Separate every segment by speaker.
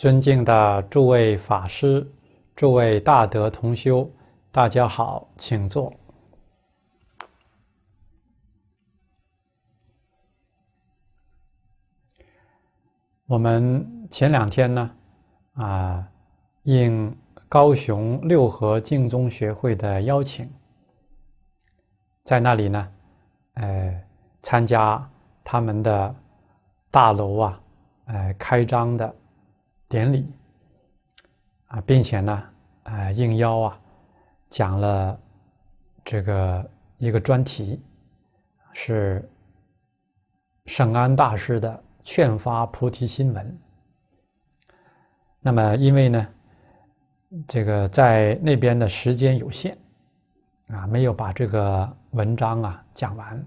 Speaker 1: 尊敬的诸位法师、诸位大德同修，大家好，请坐。我们前两天呢，啊，应高雄六合净宗学会的邀请，在那里呢，呃，参加他们的大楼啊，呃，开张的典礼啊，并且呢，啊，应邀啊，讲了这个一个专题，是圣安大师的。劝发菩提心文。那么，因为呢，这个在那边的时间有限啊，没有把这个文章啊讲完。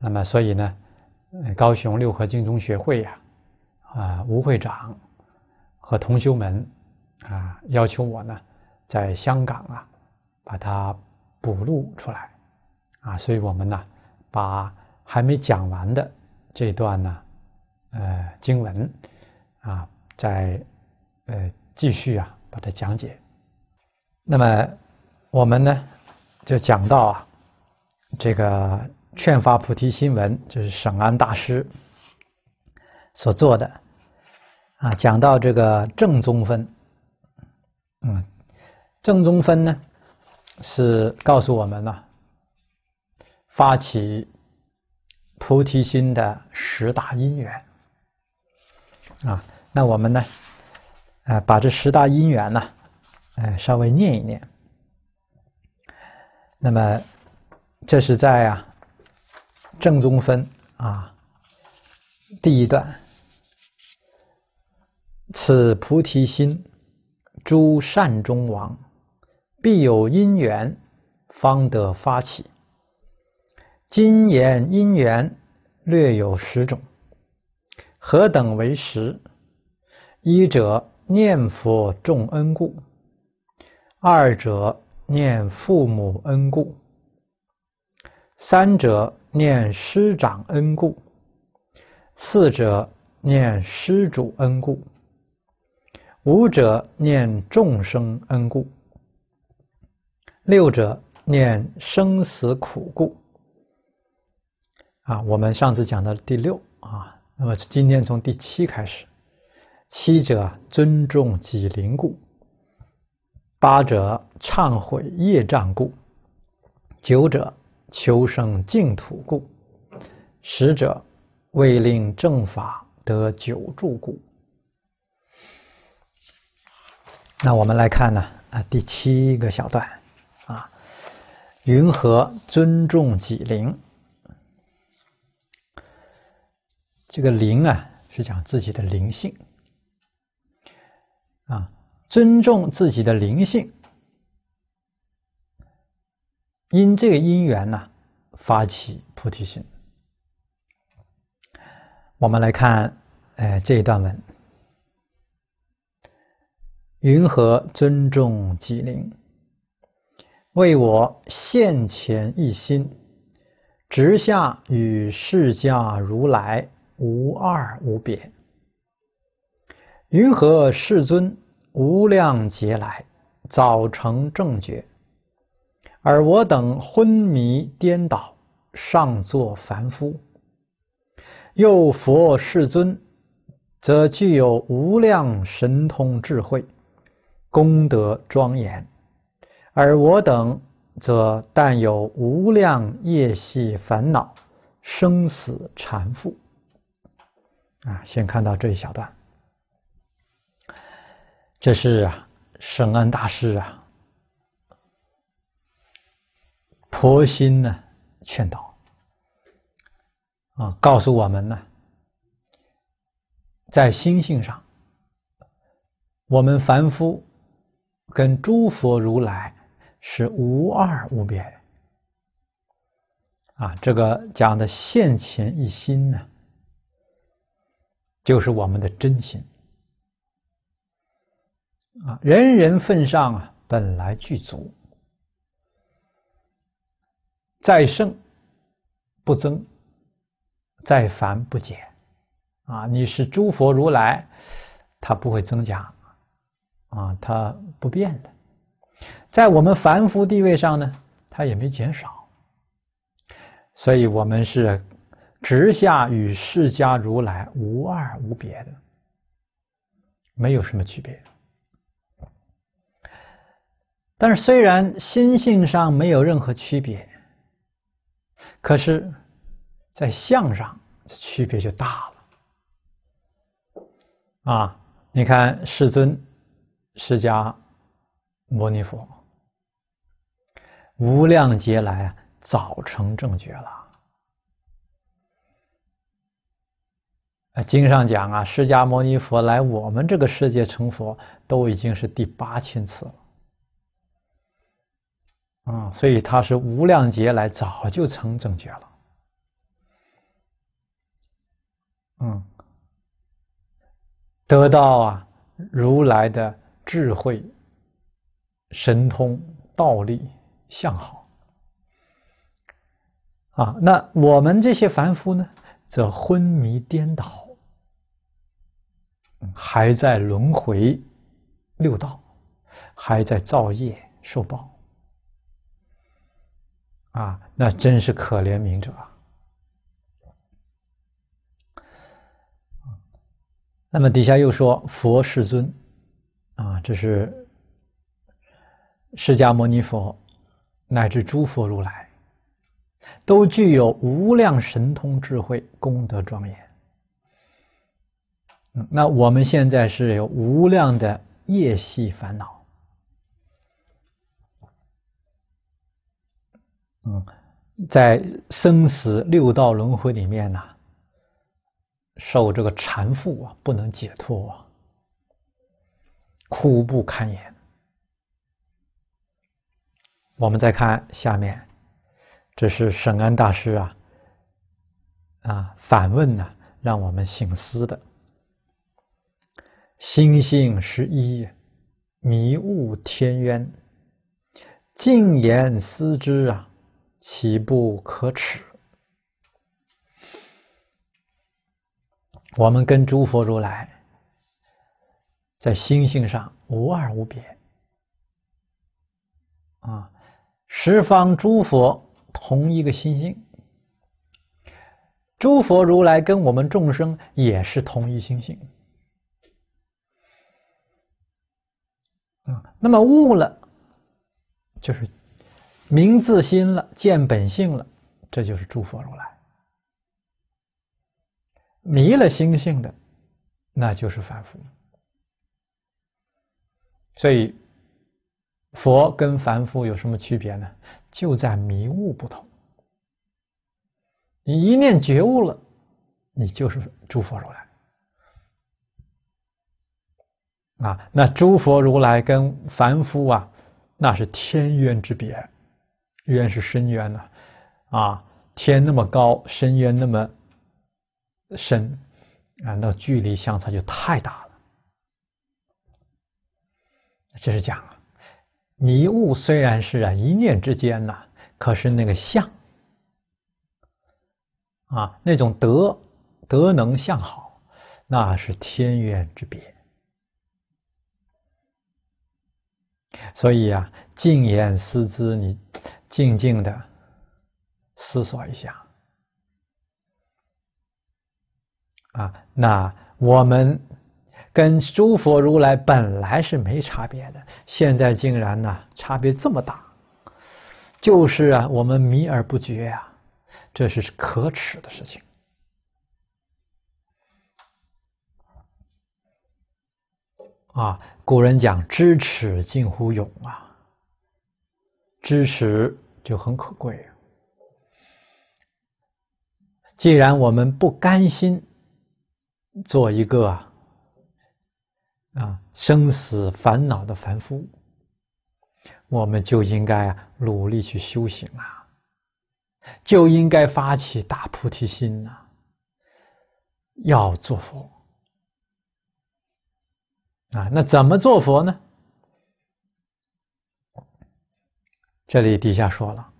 Speaker 1: 那么，所以呢，高雄六合净宗学会呀啊吴会长和同修们啊要求我呢，在香港啊把它补录出来啊，所以我们呢把还没讲完的。这段呢，呃，经文啊，再呃继续啊把它讲解。那么我们呢就讲到啊，这个劝发菩提心文，就是省安大师所做的啊，讲到这个正宗分，嗯，正宗分呢是告诉我们呢，发起。菩提心的十大因缘啊，那我们呢，呃，把这十大因缘呢，呃，稍微念一念。那么，这是在啊正宗分啊第一段，此菩提心，诸善中王，必有因缘，方得发起。今言因缘略有十种，何等为十？一者念佛重恩故；二者念父母恩故；三者念师长恩故；四者念施主恩故；五者念众生恩故；六者念生死苦故。啊，我们上次讲到第六啊，那么今天从第七开始，七者尊重己灵故，八者忏悔业障故，九者求生净土故，十者为令正法得久住故。那我们来看呢啊，第七个小段啊，云何尊重己灵？这个灵啊，是讲自己的灵性啊，尊重自己的灵性，因这个因缘呢，发起菩提心。我们来看，哎，这一段文：云何尊重己灵？为我现前一心，直下与释迦如来。无二无别，云何世尊无量劫来早成正觉，而我等昏迷颠倒，尚作凡夫。又佛世尊则具有无量神通智慧，功德庄严，而我等则但有无量业系烦恼，生死缠缚。啊，先看到这一小段，这是啊，圣恩大师啊，婆心呢劝导。啊，告诉我们呢，在心性上，我们凡夫跟诸佛如来是无二无别啊，这个讲的现前一心呢。就是我们的真心啊！人人份上啊，本来具足，再胜不增，再凡不减啊！你是诸佛如来它不会增加啊，它不变的。在我们凡夫地位上呢，它也没减少，所以我们是直下与释迦如来无二无别的，没有什么区别。但是虽然心性上没有任何区别，可是，在相上这区别就大了。啊，你看世尊释迦牟尼佛，无量劫来，早成正觉了。经上讲啊，释迦牟尼佛来我们这个世界成佛，都已经是第八千次了。嗯，所以他是无量劫来早就成正觉了。嗯，得到啊如来的智慧、神通、道力、相好啊。那我们这些凡夫呢，则昏迷颠倒，还在轮回六道，还在造业受报。啊，那真是可怜悯者啊。那么底下又说佛世尊啊，这是释迦牟尼佛乃至诸佛如来，都具有无量神通智慧，功德庄严。那我们现在是有无量的业系烦恼。嗯，在生死六道轮回里面呢，受这个缠缚啊，不能解脱啊，苦不堪言。我们再看下面，这是沈安大师啊啊反问呢，让我们醒思的：心性十一，迷雾天渊，静言思之啊。岂不可耻？我们跟诸佛如来在心性上无二无别啊！十方诸佛同一个心性，诸佛如来跟我们众生也是同一心性。啊，那么悟了就是。明自心了，见本性了，这就是诸佛如来。迷了心性的，那就是凡夫。所以，佛跟凡夫有什么区别呢？就在迷悟不同。你一念觉悟了，你就是诸佛如来。啊，那诸佛如来跟凡夫啊，那是天渊之别。渊是深渊呐，啊，天那么高，深渊那么深，啊，那距离相差就太大了。这是讲啊，迷雾虽然是啊一念之间呐，可是那个相啊，那种德德能相好，那是天渊之别。所以啊，静言思之，你。静静的思索一下啊，那我们跟诸佛如来本来是没差别的，现在竟然呢差别这么大，就是啊我们迷而不觉呀，这是可耻的事情啊！古人讲知耻近乎勇啊。知识就很可贵。啊既然我们不甘心做一个啊生死烦恼的凡夫，我们就应该努力去修行啊，就应该发起大菩提心呐，要做佛啊。那怎么做佛呢？这里底下说了，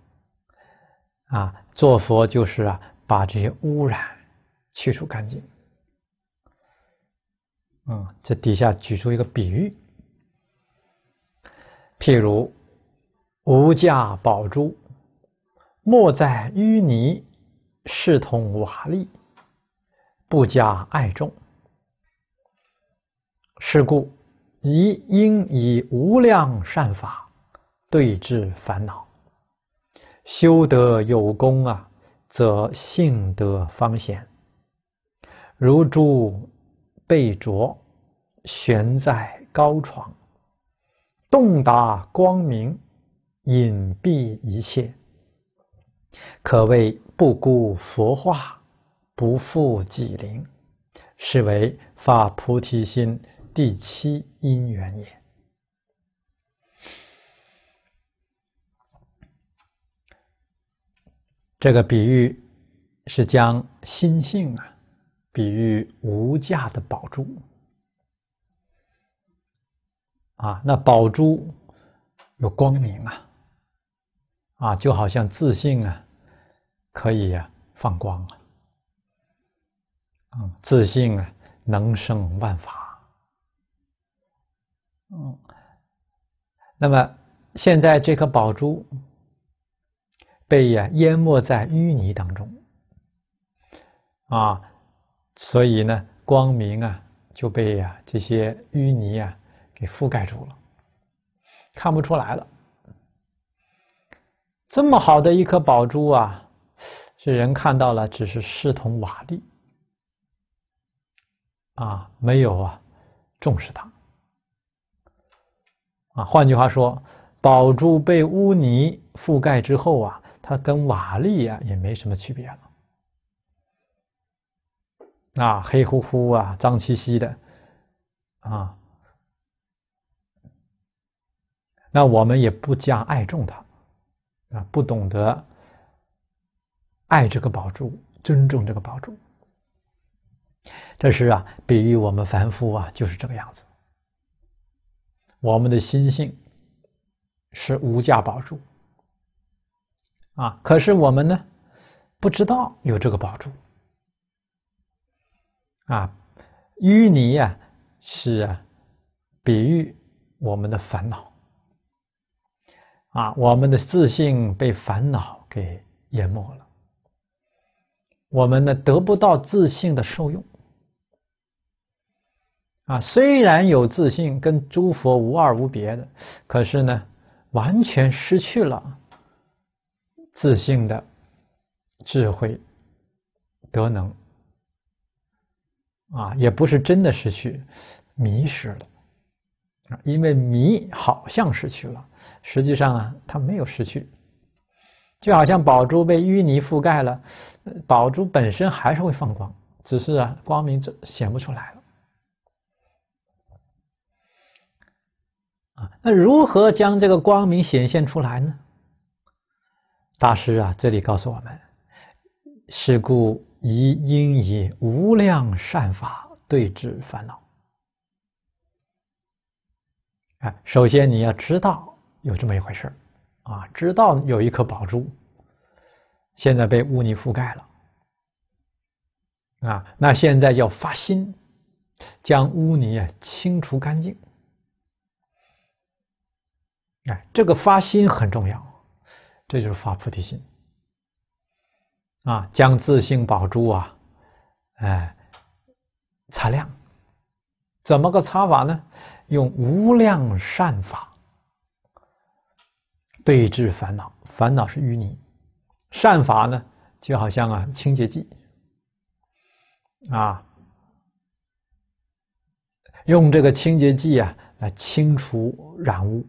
Speaker 1: 啊，做佛就是啊，把这些污染去除干净，嗯，这底下举出一个比喻，譬如无价宝珠，莫在淤泥，视同瓦砾，不加爱重。是故，宜应以无量善法对治烦恼，修得有功啊，则性德方显。如诸被浊悬在高床，洞达光明，隐蔽一切，可谓不辜佛化，不负己灵，是为发菩提心第七因缘也。这个比喻是将心性啊。比喻无价的宝珠啊，那宝珠有光明啊，啊，就好像自信啊，可以呀放光啊，嗯，自信啊能生万法，嗯，那么现在这颗宝珠被呀淹没在淤泥当中啊。所以呢，光明啊就被呀这些淤泥啊给覆盖住了，看不出来了。这么好的一颗宝珠啊，是人看到了只是视同瓦砾啊，没有啊重视它啊。换句话说，宝珠被污泥覆盖之后啊，它跟瓦砾啊也没什么区别了。啊，黑乎乎啊，脏兮兮的啊，那我们也不加爱重它啊，不懂得爱这个宝珠，尊重这个宝珠。这是啊，比喻我们凡夫啊，就是这个样子。我们的心性是无价宝珠啊，可是我们呢，不知道有这个宝珠。啊，淤泥啊，是啊，比喻我们的烦恼啊，我们的自信被烦恼给淹没了，我们呢得不到自信的受用啊。虽然有自信，跟诸佛无二无别的，可是呢，完全失去了自信的智慧德能。啊，也不是真的失去，迷失了！因为迷好像失去了，实际上啊，它没有失去。就好像宝珠被淤泥覆盖了，宝珠本身还是会放光，只是啊，光明这显不出来了。啊，那如何将这个光明显现出来呢？大师啊，这里告诉我们：是故。宜应以无量善法对治烦恼。啊，首先你要知道有这么一回事啊，知道有一颗宝珠现在被污泥覆盖了啊，那现在要发心将污泥啊清除干净。哎，这个发心很重要，这就是发菩提心。啊，将自性宝珠啊，哎，擦亮。怎么个擦法呢？用无量善法对治烦恼。烦恼是淤泥，善法呢，就好像啊清洁剂啊，用这个清洁剂啊来清除染污。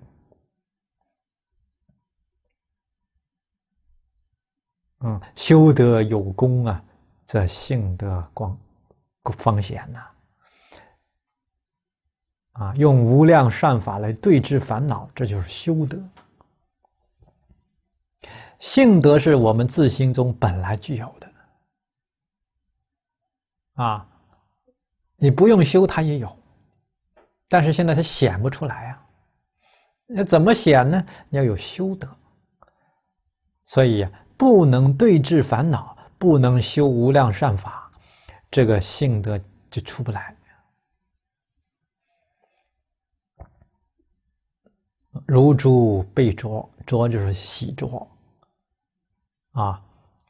Speaker 1: 嗯，修得有功啊，则性德光方显呐。啊，用无量善法来对治烦恼，这就是修德。性德是我们自心中本来具有的，啊，你不用修它也有，但是现在它显不出来啊。那怎么显呢？你要有修德，所以不能对治烦恼，不能修无量善法，这个性德就出不来。如珠被浊，浊就是洗浊。啊，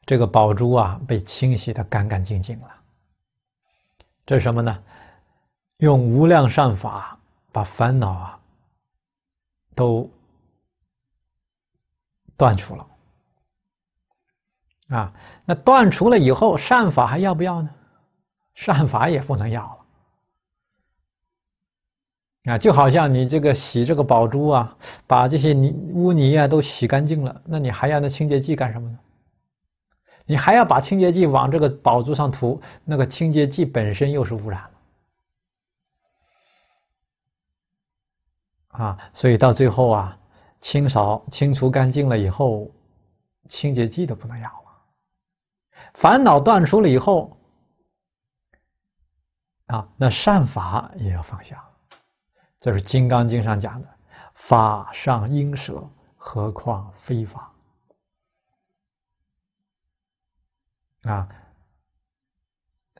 Speaker 1: 这个宝珠啊被清洗的干干净净了。这是什么呢？用无量善法把烦恼啊都断除了啊。那断除了以后，善法还要不要呢？善法也不能要了。啊，就好像你这个洗这个宝珠啊，把这些泥污泥啊都洗干净了，那你还要那清洁剂干什么呢？你还要把清洁剂往这个宝珠上涂，那个清洁剂本身又是污染了。啊，所以到最后啊，清扫清除干净了以后，清洁剂都不能要了，烦恼断除了以后啊，那善法也要放下。这是《金刚经》上讲的，法上应舍，何况非法？啊？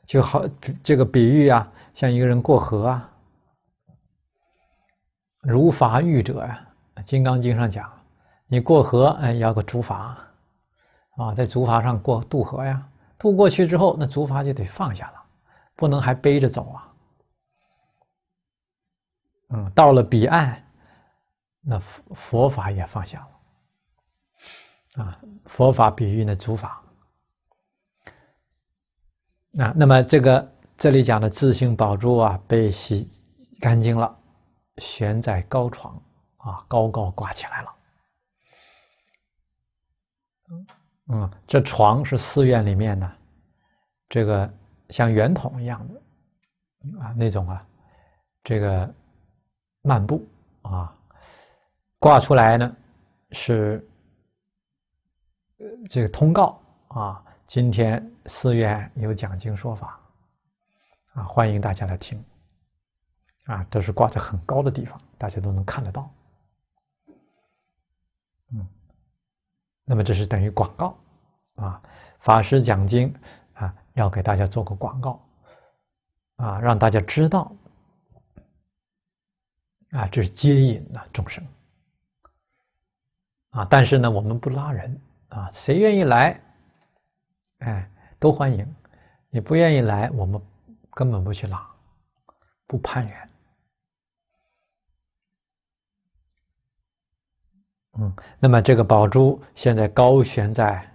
Speaker 1: 就好这个比喻啊，像一个人过河啊，如筏喻者呀，《金刚经》上讲，你过河哎，要个竹筏啊，在竹筏上过渡河呀，渡过去之后，那竹筏就得放下了，不能还背着走啊。嗯，到了彼岸，那佛法也放下了啊。佛法比喻的诸法啊，那么这个这里讲的自性宝珠啊，被洗干净了，悬在高床啊，高高挂起来了。嗯，这床是寺院里面的这个像圆筒一样的啊，那种啊，这个。漫步啊，挂出来呢是这个通告啊，今天寺院有讲经说法啊，欢迎大家来听啊，都是挂在很高的地方，大家都能看得到。嗯，那么这是等于广告啊，法师讲经啊，要给大家做个广告啊，让大家知道。啊，这是接引呐众生啊！但是呢，我们不拉人啊，谁愿意来，哎，都欢迎；你不愿意来，我们根本不去拉，不攀缘。嗯，那么这个宝珠现在高悬在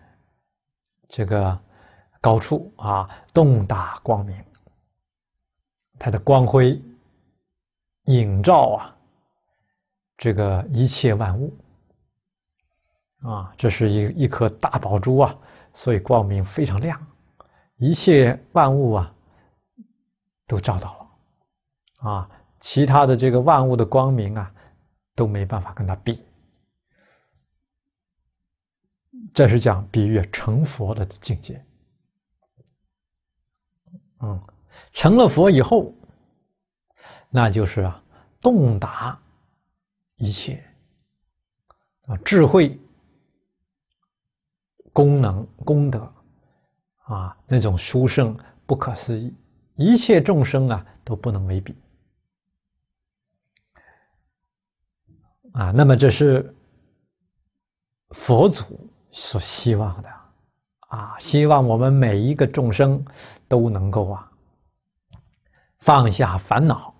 Speaker 1: 这个高处啊，洞大光明，它的光辉。映照啊，这个一切万物啊，这是一一颗大宝珠啊，所以光明非常亮，一切万物啊都照到了啊，其他的这个万物的光明啊都没办法跟它比。这是讲比喻成佛的境界，嗯，成了佛以后。那就是啊，洞达一切啊，智慧、功能、功德啊，那种殊胜不可思议，一切众生啊都不能为比啊。那么这是佛祖所希望的啊，希望我们每一个众生都能够啊放下烦恼。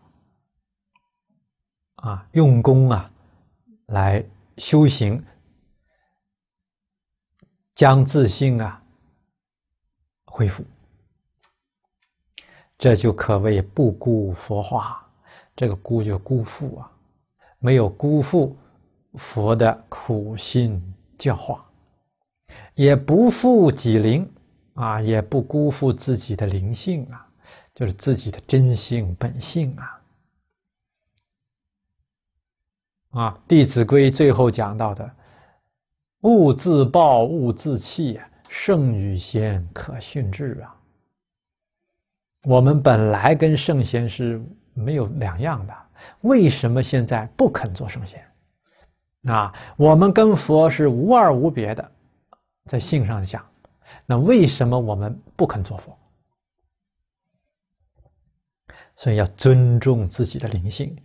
Speaker 1: 啊，用功啊，来修行，将自信啊恢复，这就可谓不辜佛化。这个辜就辜负啊，没有辜负佛的苦心教化，也不负己灵。啊，也不辜负自己的灵性啊，就是自己的真性本性啊。啊，《弟子规》最后讲到的“勿自暴，勿自弃，圣与贤，可训之”啊，我们本来跟圣贤是没有两样的，为什么现在不肯做圣贤？啊，我们跟佛是无二无别的，在性上讲，那为什么我们不肯做佛？所以要尊重自己的灵性，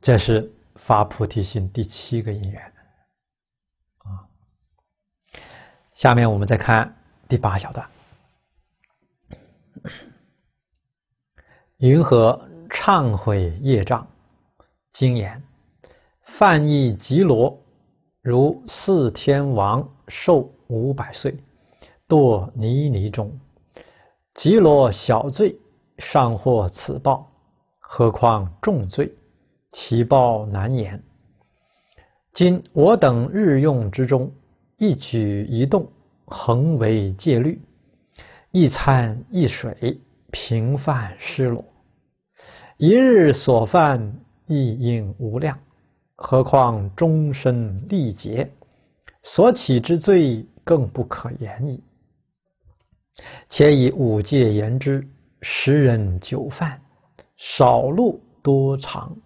Speaker 1: 这是。发菩提心第七个因缘啊。下面我们再看第八小段，云何忏悔业障？经言：犯意极罗，如四天王寿五百岁，堕泥泥中。极罗小罪，尚获此报，何况重罪？其报难言。今我等日用之中，一举一动，恒为戒律；一餐一水，平犯失落。一日所犯，亦应无量。何况终身历劫，所起之罪，更不可言矣。且以五戒言之，十人九犯，少路多长。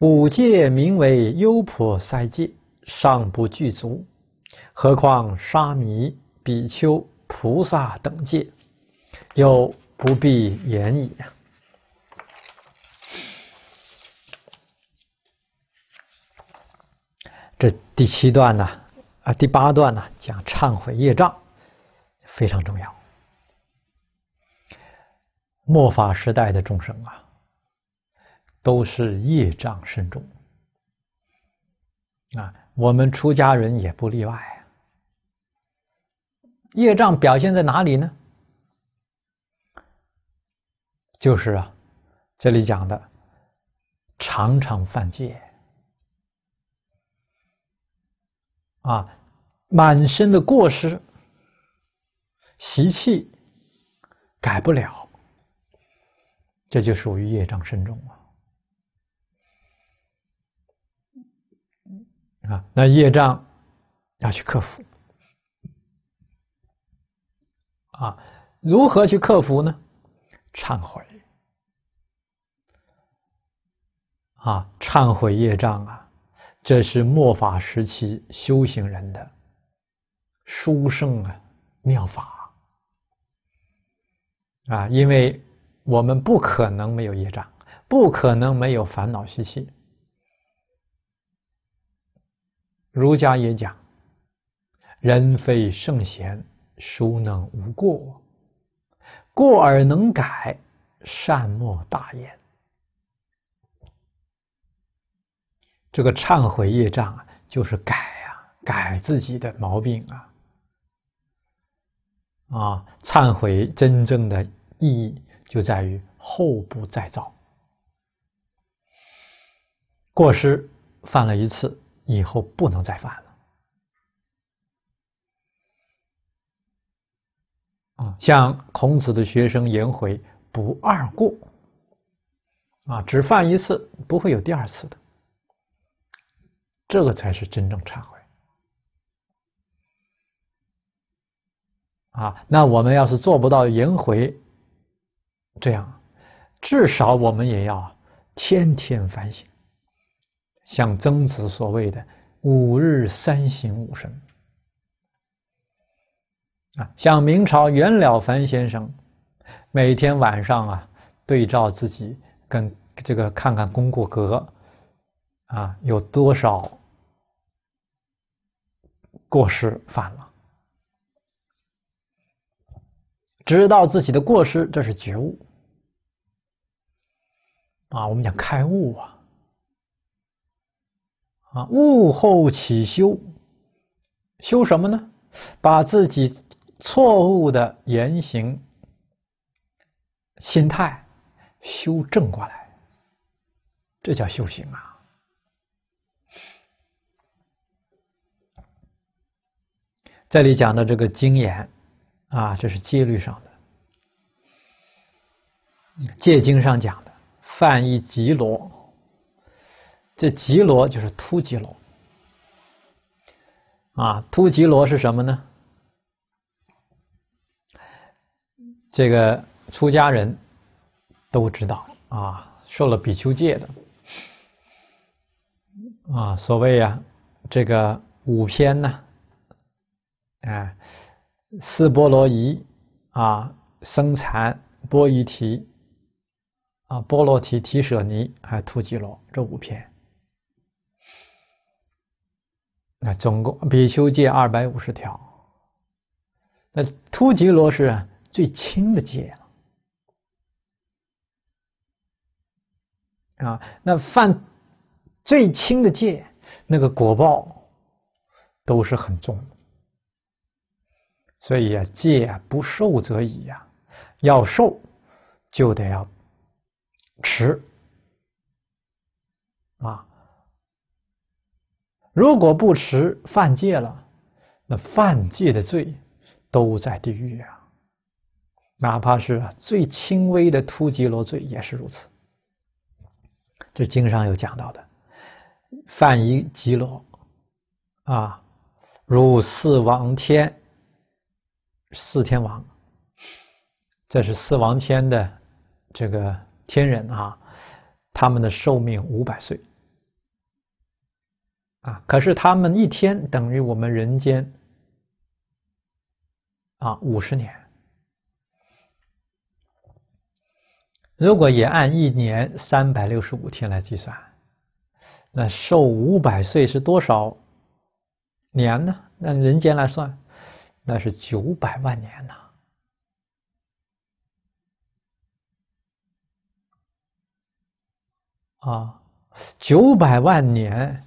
Speaker 1: 五戒名为优婆塞戒，尚不具足，何况沙弥、比丘、菩萨等界，又不必言矣。这第七段呢，啊，第八段呢，讲忏悔业障，非常重要。末法时代的众生啊。都是业障深重啊！我们出家人也不例外。业障表现在哪里呢？就是啊，这里讲的常常犯戒啊，满身的过失、习气改不了，这就属于业障深重啊。啊，那业障要去克服啊？如何去克服呢？忏悔啊，忏悔业障啊，这是末法时期修行人的殊胜啊妙法啊！因为我们不可能没有业障，不可能没有烦恼习气。儒家也讲：“人非圣贤，孰能无过？过而能改，善莫大焉。”这个忏悔业障啊，就是改啊，改自己的毛病啊。啊，忏悔真正的意义就在于后不再造，过失犯了一次。以后不能再犯了像孔子的学生颜回，不二过啊，只犯一次，不会有第二次的，这个才是真正忏悔啊！那我们要是做不到颜回这样，至少我们也要天天反省。像曾子所谓的“五日三省吾身”啊，像明朝袁了凡先生，每天晚上啊，对照自己跟这个看看功过格啊，有多少过失犯了，知道自己的过失，这是觉悟啊。我们讲开悟啊。啊，悟后起修，修什么呢？把自己错误的言行、心态修正过来，这叫修行啊！这里讲的这个经言啊，这是戒律上的，戒经上讲的，犯一吉罗。这吉罗就是突吉罗啊，突吉罗是什么呢？这个出家人都知道啊，受了比丘戒的啊，所谓啊，这个五篇呢，哎，四波罗夷啊，僧禅、波夷提啊，波罗提、提舍尼，还有突吉罗这五篇。那总共比丘戒二百五十条，那突吉罗是最轻的戒啊。那犯最轻的戒，那个果报都是很重的。所以啊，戒不受则已呀，要受就得要持啊。如果不持犯戒了，那犯戒的罪都在地狱啊！哪怕是最轻微的突击罗罪也是如此。这经上有讲到的，犯一吉罗啊，如四王天、四天王，这是四王天的这个天人啊，他们的寿命五百岁。啊！可是他们一天等于我们人间啊五十年。如果也按一年三百六十五天来计算，那寿五百岁是多少年呢？按人间来算，那是九百万年呐！啊，九百万年。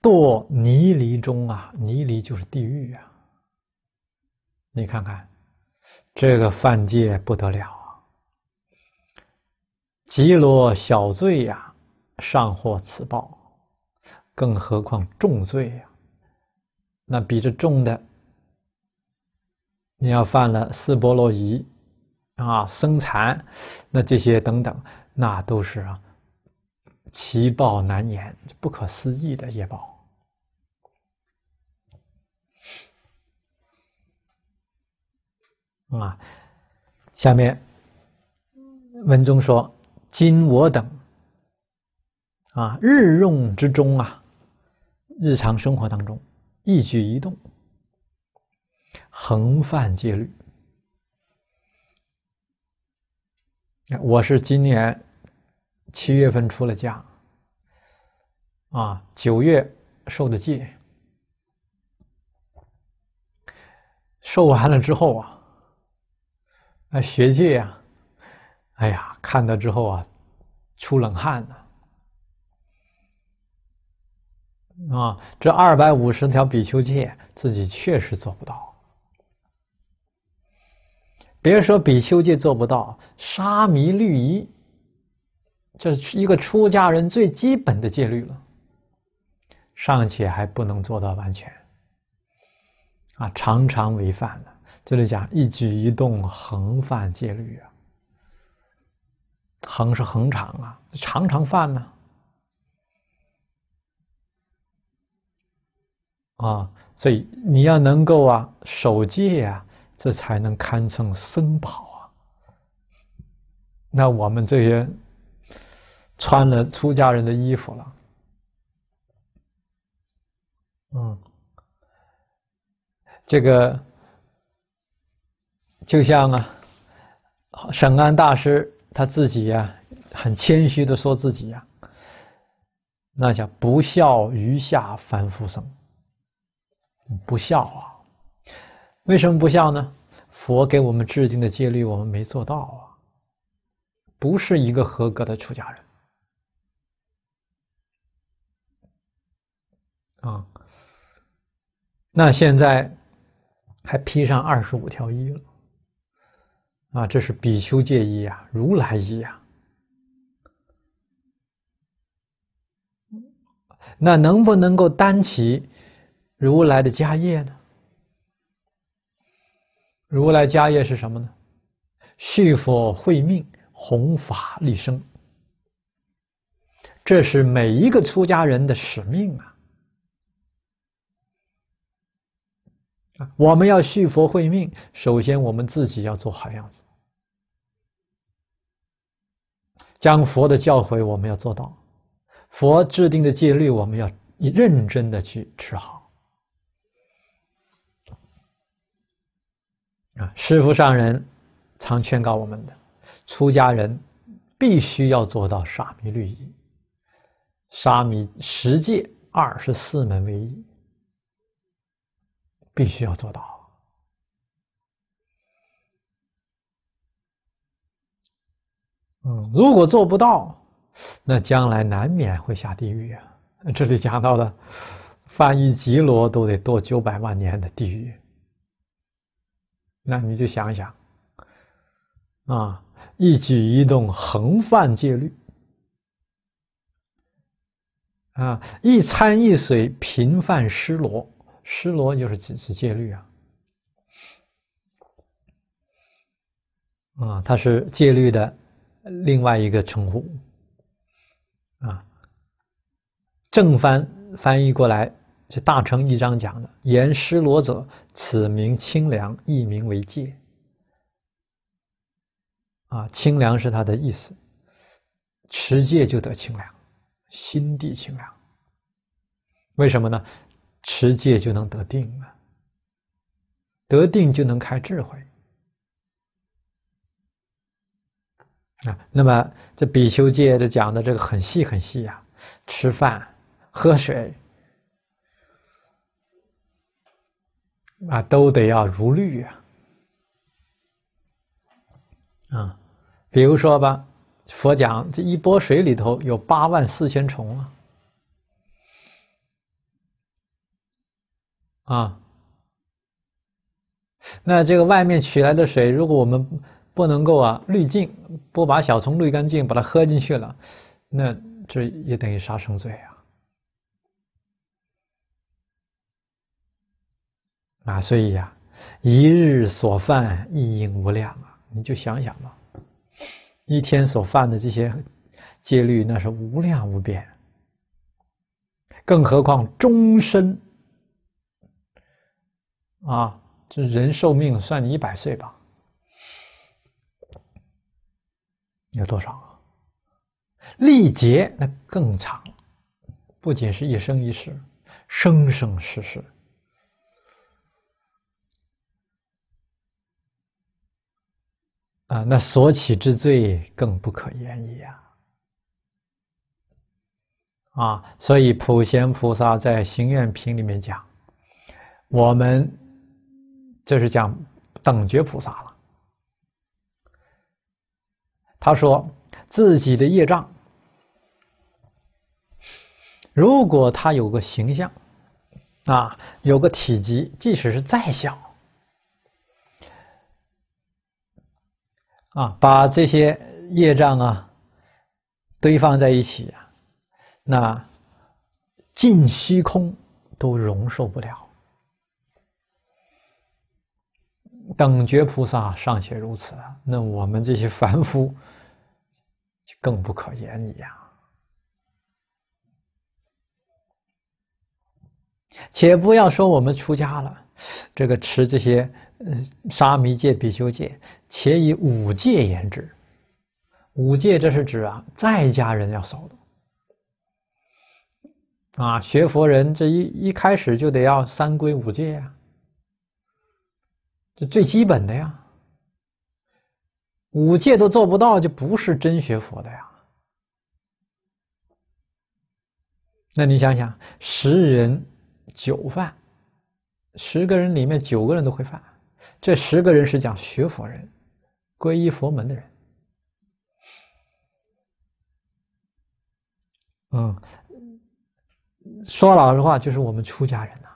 Speaker 1: 堕泥犁中啊，泥犁就是地狱啊！你看看这个犯戒不得了！极罗小罪呀，尚获此报，更何况重罪呀？那比这重的，你要犯了四波罗夷啊、生残，那这些等等，那都是啊。其报难言，不可思议的业报啊！下面文中说：“今我等啊，日用之中啊，日常生活当中一举一动，恒犯戒律。我是今年。”七月份出了家，啊，九月受的戒，受完了之后啊，啊学戒呀，哎呀，看到之后啊，出冷汗了，啊，这二百五十条比丘戒，自己确实做不到。别说比丘戒做不到，沙弥律仪。这是一个出家人最基本的戒律了，尚且还不能做到完全啊，常常违反的。这里讲一举一动恒犯戒律啊，恒是恒常啊，常常犯呢啊，所以你要能够啊守戒啊，这才能堪称僧宝啊。那我们这些。穿了出家人的衣服了，嗯，这个就像啊，沈安大师他自己呀，很谦虚的说自己呀，那叫不孝余下凡夫生，不孝啊！为什么不孝呢？佛给我们制定的戒律我们没做到啊，不是一个合格的出家人。啊，那现在还披上二十五条衣了啊！这是比丘戒衣啊，如来衣啊。那能不能够担起如来的家业呢？如来家业是什么呢？续佛慧命，弘法利生，这是每一个出家人的使命啊。我们要续佛慧命，首先我们自己要做好样子，将佛的教诲我们要做到，佛制定的戒律我们要认真的去持好。啊，师父上人常劝告我们的，出家人必须要做到沙弥律仪，沙弥十戒二十四门为一。必须要做到。如果做不到，那将来难免会下地狱啊！这里讲到的，翻译极罗都得堕九百万年的地狱。那你就想想，啊，一举一动横犯戒律，啊，一餐一水频犯失罗，失罗就是指指戒律啊，啊，它是戒律的。另外一个称呼啊，正翻翻译过来这大乘一章讲的：言失罗者，此名清凉，亦名为戒。啊，清凉是他的意思，持戒就得清凉，心地清凉。为什么呢？持戒就能得定啊，得定就能开智慧。啊，那么这比丘戒的讲的这个很细很细呀，吃饭、喝水啊，都得要如律啊。啊，比如说吧，佛讲这一钵水里头有八万四千虫啊，啊，那这个外面取来的水，如果我们不能够啊滤净，不把小虫滤干净，把它喝进去了，那这也等于杀生罪啊！啊，所以呀，一日所犯一应无量啊！你就想想吧，一天所犯的这些戒律，那是无量无边，更何况终身啊！这人寿命算你一百岁吧。有多少啊？历劫那更长，不仅是一生一世，生生世世啊，那所起之罪更不可言矣呀！啊，所以普贤菩萨在行愿品里面讲，我们这是讲等觉菩萨了。他说：“自己的业障，如果他有个形象啊，有个体积，即使是再小啊，把这些业障啊堆放在一起啊，那尽虚空都容受不了。等觉菩萨尚且如此，那我们这些凡夫就。”更不可言矣呀！且不要说我们出家了，这个持这些沙弥戒、比丘戒，且以五戒言之。五戒这是指啊，在家人要守的啊。学佛人这一一开始就得要三规五戒呀，这最基本的呀。五戒都做不到，就不是真学佛的呀。那你想想，十人九犯，十个人里面九个人都会犯，这十个人是讲学佛人，皈依佛门的人。嗯，说老实话，就是我们出家人呐。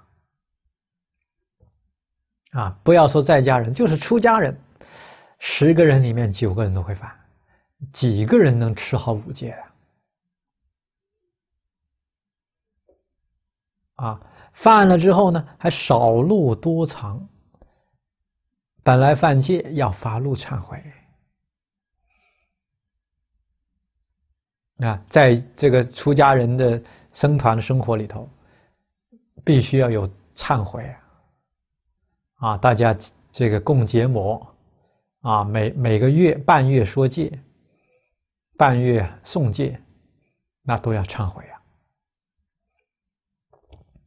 Speaker 1: 啊不要说在家人，就是出家人。十个人里面九个人都会犯，几个人能吃好五戒啊？啊，犯了之后呢，还少露多藏。本来犯戒要发露忏悔啊，在这个出家人的僧团的生活里头，必须要有忏悔啊！啊大家这个共结魔。啊，每每个月半月说戒，半月诵戒，那都要忏悔啊！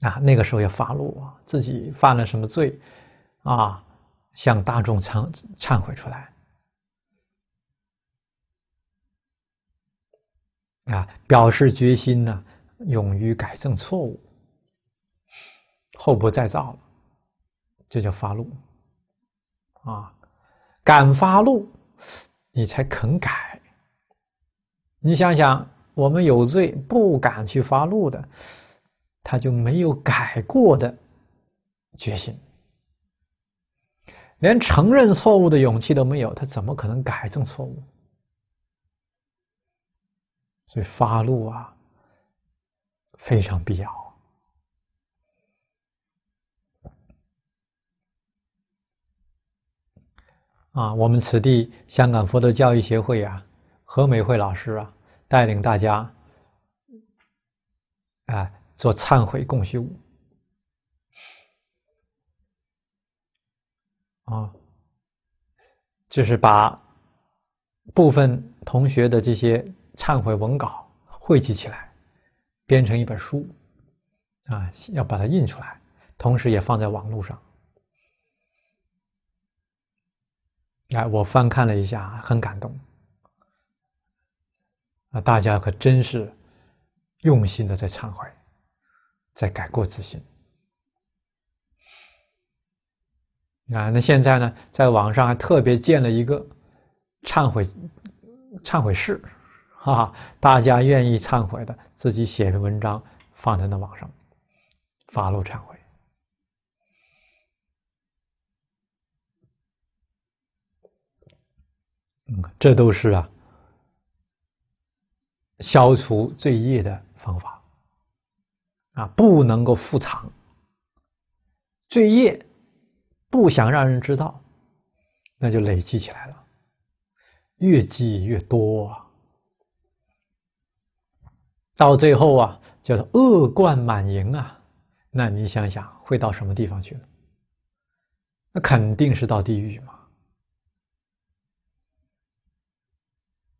Speaker 1: 啊，那个时候要发怒啊，自己犯了什么罪啊，向大众忏忏悔出来啊，表示决心呢，勇于改正错误，后不再造了这叫发怒啊！敢发怒，你才肯改。你想想，我们有罪不敢去发怒的，他就没有改过的决心，连承认错误的勇气都没有，他怎么可能改正错误？所以发怒啊，非常必要。啊，我们此地香港佛陀教育协会啊，何美惠老师啊，带领大家啊做忏悔共修啊，就是把部分同学的这些忏悔文稿汇集起来，编成一本书啊，要把它印出来，同时也放在网络上。哎，我翻看了一下，很感动啊！大家可真是用心的在忏悔，在改过自新啊！那现在呢，在网上还特别建了一个忏悔忏悔室，哈哈，大家愿意忏悔的，自己写个文章放在那网上发露忏悔。嗯，这都是啊，消除罪业的方法啊，不能够复藏罪业，不想让人知道，那就累积起来了，越积越多，啊，到最后啊，叫做恶贯满盈啊，那你想想会到什么地方去了？那肯定是到地狱嘛。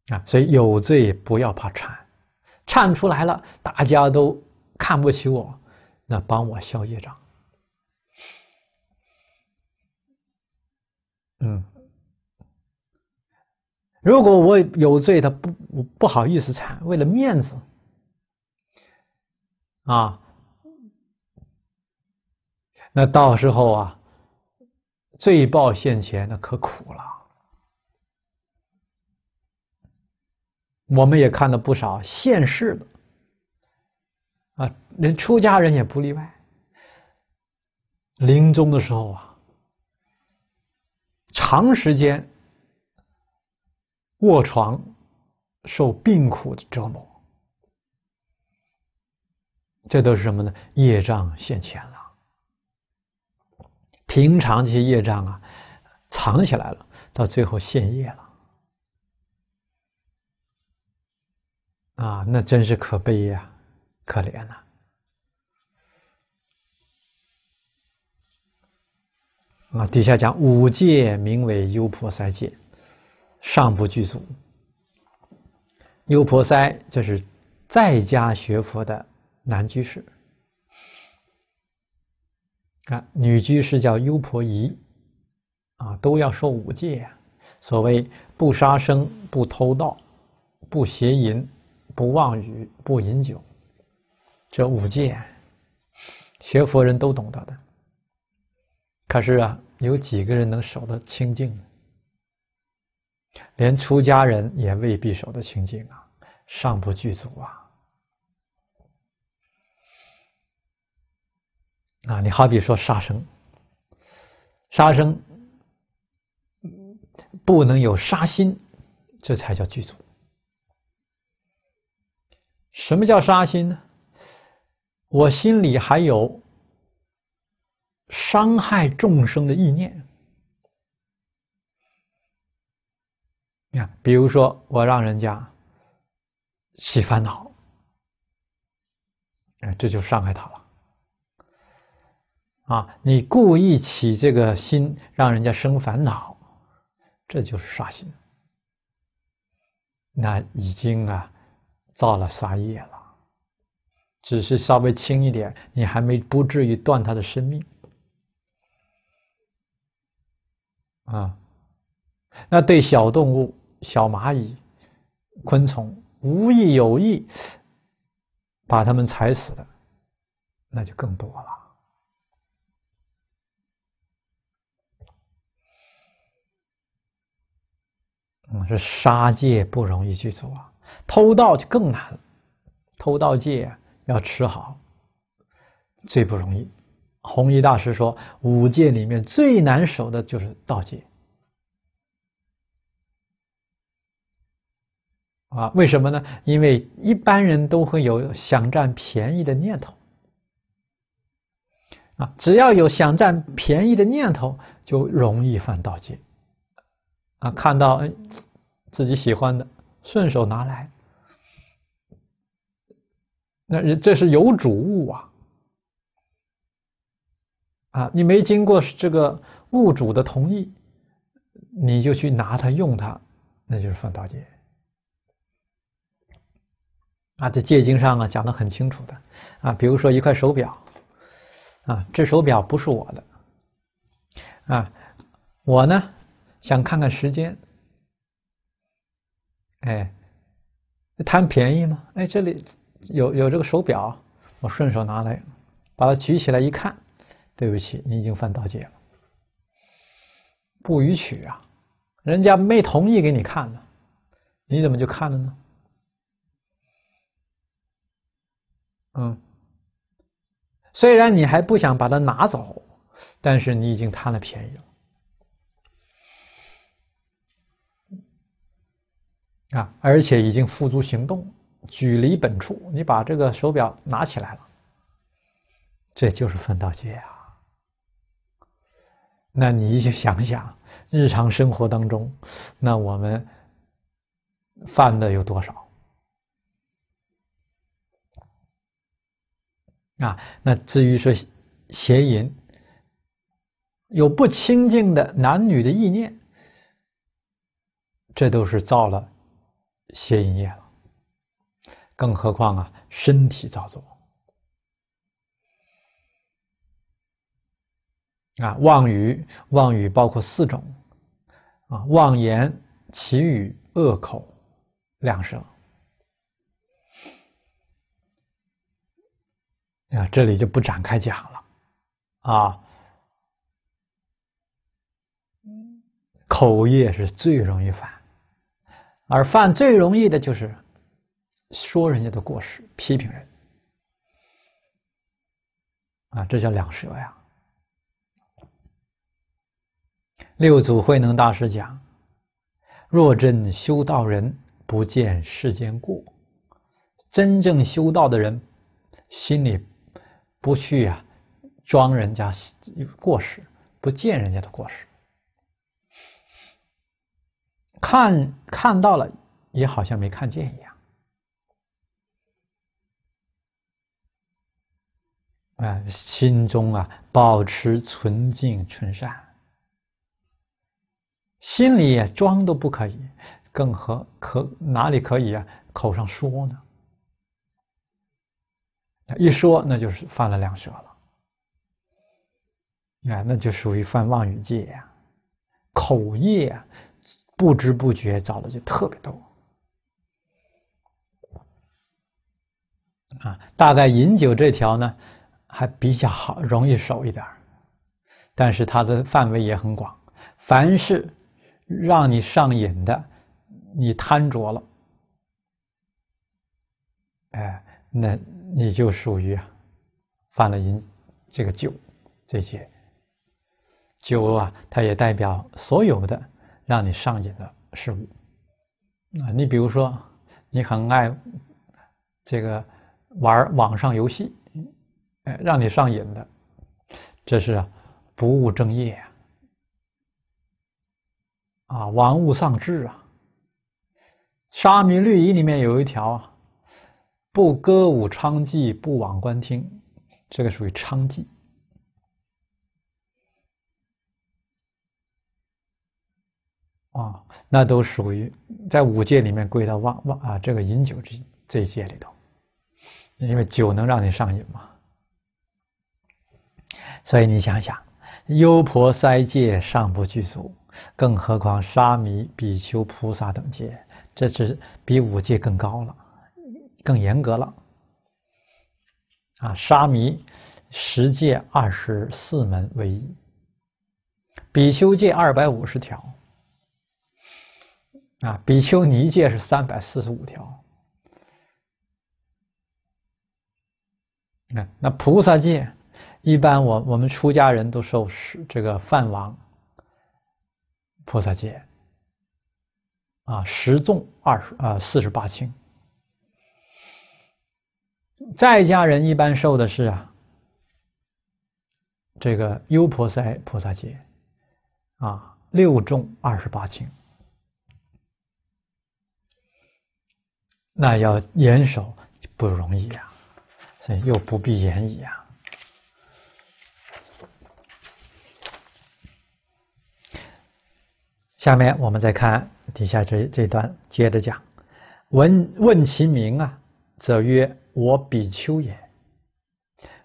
Speaker 1: 啊，所以有罪不要怕忏，忏出来了，大家都看不起我，那帮我消业障。嗯，如果我有罪，他不不好意思忏，为了面子。啊，那到时候啊，罪报现前，那可苦了。我们也看到不少现世的啊，连出家人也不例外。临终的时候啊，长时间卧床，受病苦的折磨，这都是什么呢？业障现前了。平常这些业障啊，藏起来了，到最后现业了。啊，那真是可悲呀，可怜呐！啊，底下讲五戒名为优婆塞戒，上不具足。优婆塞就是在家学佛的男居士，啊，女居士叫优婆夷，啊，都要受五戒呀。所谓不杀生、不偷盗、不邪淫。不妄语，不饮酒，这五戒，学佛人都懂得的。可是啊，有几个人能守得清净呢？连出家人也未必守得清净啊，尚不具足啊！啊，你好比说杀生，杀生不能有杀心，这才叫具足。什么叫杀心呢？我心里还有伤害众生的意念。你看，比如说我让人家起烦恼，哎，这就伤害他了。啊，你故意起这个心，让人家生烦恼，这就是杀心。那已经啊。造了杀业了，只是稍微轻一点，你还没不至于断他的生命。啊，那对小动物、小蚂蚁、昆虫，无意有意把他们踩死的，那就更多了。嗯，是杀戒不容易去做啊。偷盗就更难了。偷盗戒要持好，最不容易。弘一大师说，五戒里面最难守的就是盗戒啊。为什么呢？因为一般人都会有想占便宜的念头啊，只要有想占便宜的念头，就容易犯盗戒啊。看到自己喜欢的，顺手拿来。那这是有主物啊，啊，你没经过这个物主的同意，你就去拿它用它，那就是犯盗戒。啊，这戒经上啊讲的很清楚的啊，比如说一块手表，啊，这手表不是我的，啊，我呢想看看时间，哎，贪便宜吗？哎，这里。有有这个手表，我顺手拿来，把它举起来一看，对不起，你已经犯盗戒了，不予取啊！人家没同意给你看呢，你怎么就看了呢？嗯，虽然你还不想把它拿走，但是你已经贪了便宜了啊，而且已经付诸行动。举离本处，你把这个手表拿起来了，这就是分道戒啊。那你就想想，日常生活当中，那我们犯的有多少啊？那至于说邪淫，有不清净的男女的意念，这都是造了邪淫业了。更何况啊，身体造作啊，妄语，妄语包括四种啊，妄言、绮语、恶口、两舌啊，这里就不展开讲了啊。口业是最容易犯，而犯最容易的就是。说人家的过失，批评人啊，这叫两舌呀。六祖慧能大师讲：“若真修道人，不见世间过。真正修道的人，心里不去啊装人家过失，不见人家的过失，看看到了，也好像没看见一样。”啊，心中啊，保持纯净纯善，心里装都不可以，更何可哪里可以啊？口上说呢？一说那就是犯了两舌了，啊，那就属于犯妄语戒呀，口业不知不觉找的就特别多啊。大概饮酒这条呢？还比较好，容易守一点但是它的范围也很广。凡是让你上瘾的，你贪着了，哎，那你就属于犯了瘾这个酒这些酒啊，它也代表所有的让你上瘾的事物啊。你比如说，你很爱这个玩网上游戏。让你上瘾的，这是不务正业啊，玩物丧志啊。沙弥律仪里面有一条啊，不歌舞娼妓，不往观听，这个属于娼妓啊，那都属于在五戒里面归到忘忘啊这个饮酒这这一戒里头，因为酒能让你上瘾嘛。所以你想想，优婆塞戒尚不具足，更何况沙弥、比丘、菩萨等戒，这是比五戒更高了，更严格了。啊，沙弥十戒二十四门为一，比丘戒二百五十条，啊，比丘尼戒是三百四十五条。那那菩萨戒，一般我我们出家人都受是这个梵王菩萨戒啊，十重二十啊四十八轻。在家人一般受的是啊，这个优婆塞菩萨戒啊，六重二十八轻。那要严守不容易呀，所以又不必言矣呀。下面我们再看底下这这段，接着讲：问问其名啊，则曰我比丘也；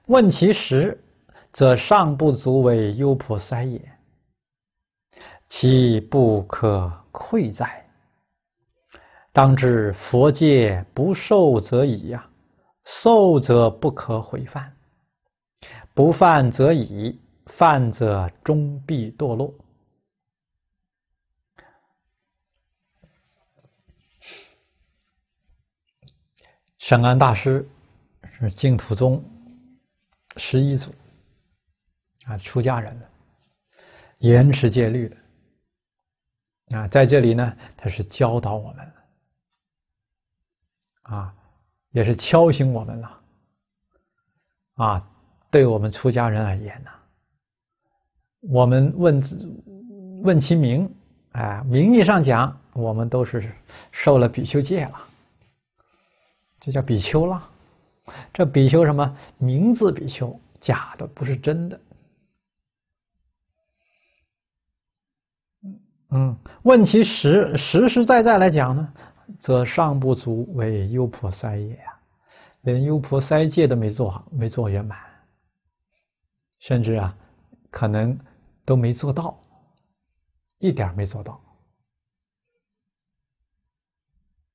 Speaker 1: 问其实，则尚不足为优婆塞也。其不可愧哉！当知佛界不受则已呀，受则不可毁犯，不犯则已，犯则终必堕落。圣安大师是净土宗十一祖啊，出家人的，严持戒律的啊，在这里呢，他是教导我们。啊，也是敲醒我们了。啊，对我们出家人而言呢，我们问问其名，哎，名义上讲，我们都是受了比丘戒了，这叫比丘了。这比丘什么名字？比丘假的，不是真的。嗯，问其实实实在在来讲呢？则尚不足为优婆塞也啊，连优婆塞戒都没做好，没做圆满，甚至啊，可能都没做到，一点没做到。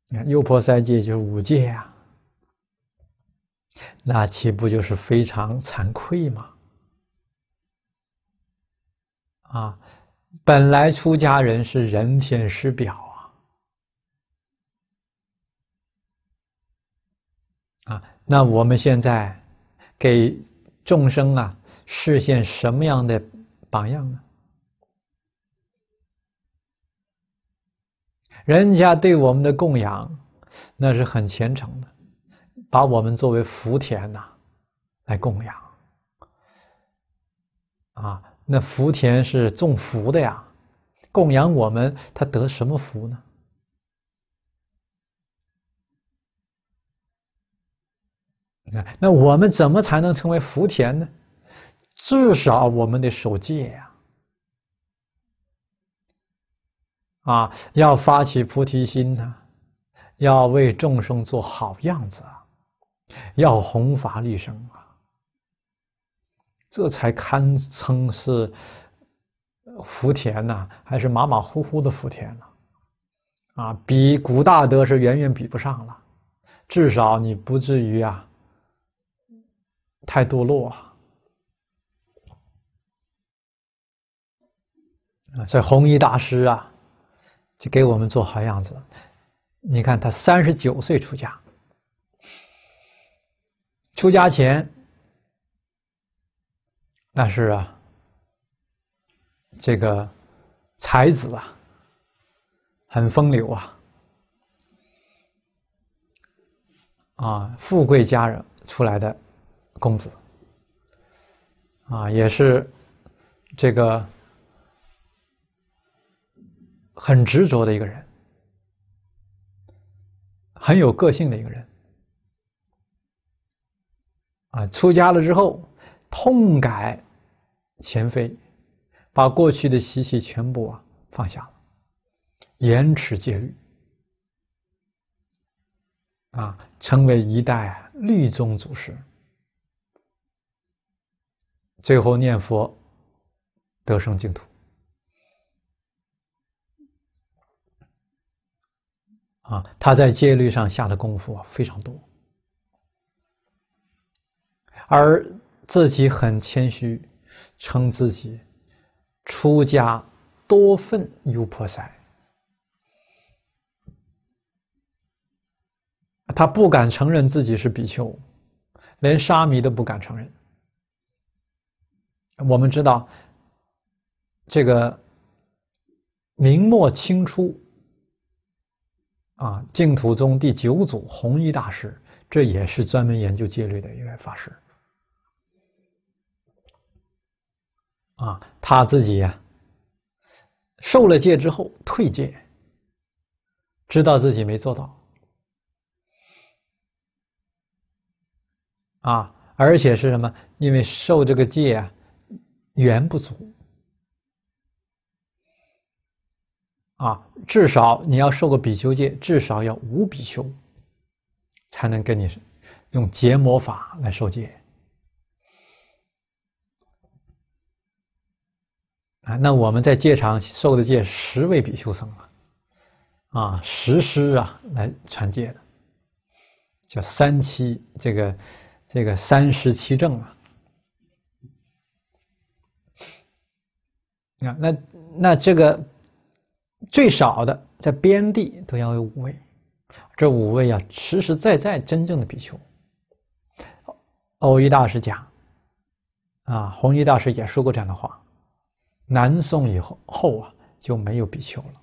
Speaker 1: 你看优婆塞戒就是五戒呀，那岂不就是非常惭愧吗？啊，本来出家人是人天师表。啊，那我们现在给众生啊实现什么样的榜样呢？人家对我们的供养那是很虔诚的，把我们作为福田呐来供养啊。那福田是种福的呀，供养我们，他得什么福呢？那我们怎么才能成为福田呢？至少我们得守戒呀！啊，要发起菩提心呢，要为众生做好样子啊，要弘法利生啊，这才堪称是福田呐，还是马马虎虎的福田呢？啊，比古大德是远远比不上了，至少你不至于啊。太堕落啊！啊，这弘一大师啊，就给我们做好样子。你看他三十九岁出家，出家前那是啊，这个才子啊，很风流啊，啊，富贵家人出来的。公子啊，也是这个很执着的一个人，很有个性的一个人啊。出家了之后，痛改前非，把过去的习气全部啊放下了，严持戒律啊，成为一代律宗祖师。最后念佛得生净土啊！他在戒律上下的功夫啊非常多，而自己很谦虚，称自己出家多分优婆塞他不敢承认自己是比丘，连沙弥都不敢承认。我们知道，这个明末清初啊，净土宗第九祖弘一大师，这也是专门研究戒律的一位法师啊，他自己呀。受了戒之后退戒，知道自己没做到啊，而且是什么？因为受这个戒啊，缘不足啊，至少你要受个比丘戒，至少要五比丘才能跟你用结魔法来受戒。啊，那我们在戒场受的戒十位比丘僧啊，啊，十师啊来传戒的，叫三七这个这个三十七正啊。啊，那那这个最少的在边地都要有五位，这五位啊实实在在真正的比丘。欧一大师讲啊，弘一大师也说过这样的话。南宋以后后啊就没有比丘了，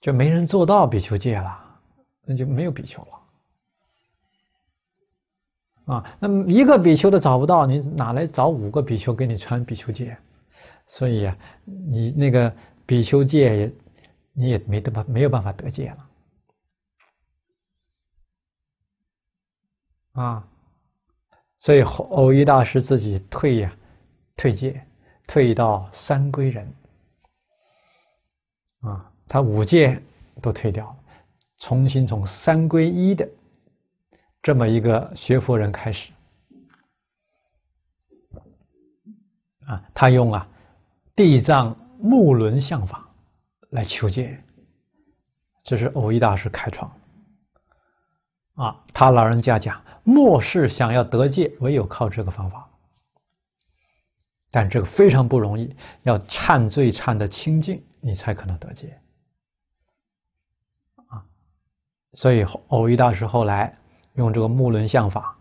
Speaker 1: 就没人做到比丘戒了，那就没有比丘了啊。那么一个比丘都找不到，你哪来找五个比丘给你传比丘戒？所以啊，你那个比丘戒也你也没得办没有办法得戒了啊。所以偶一大师自己退呀。退戒，退到三归人啊，他五戒都退掉了，重新从三归一的这么一个学佛人开始啊，他用啊地藏木轮相法来求戒，这是偶一大师开创啊，他老人家讲，末世想要得戒，唯有靠这个方法。但这个非常不容易，要忏罪忏的清净，你才可能得戒啊。所以偶一大师后来用这个木轮相法，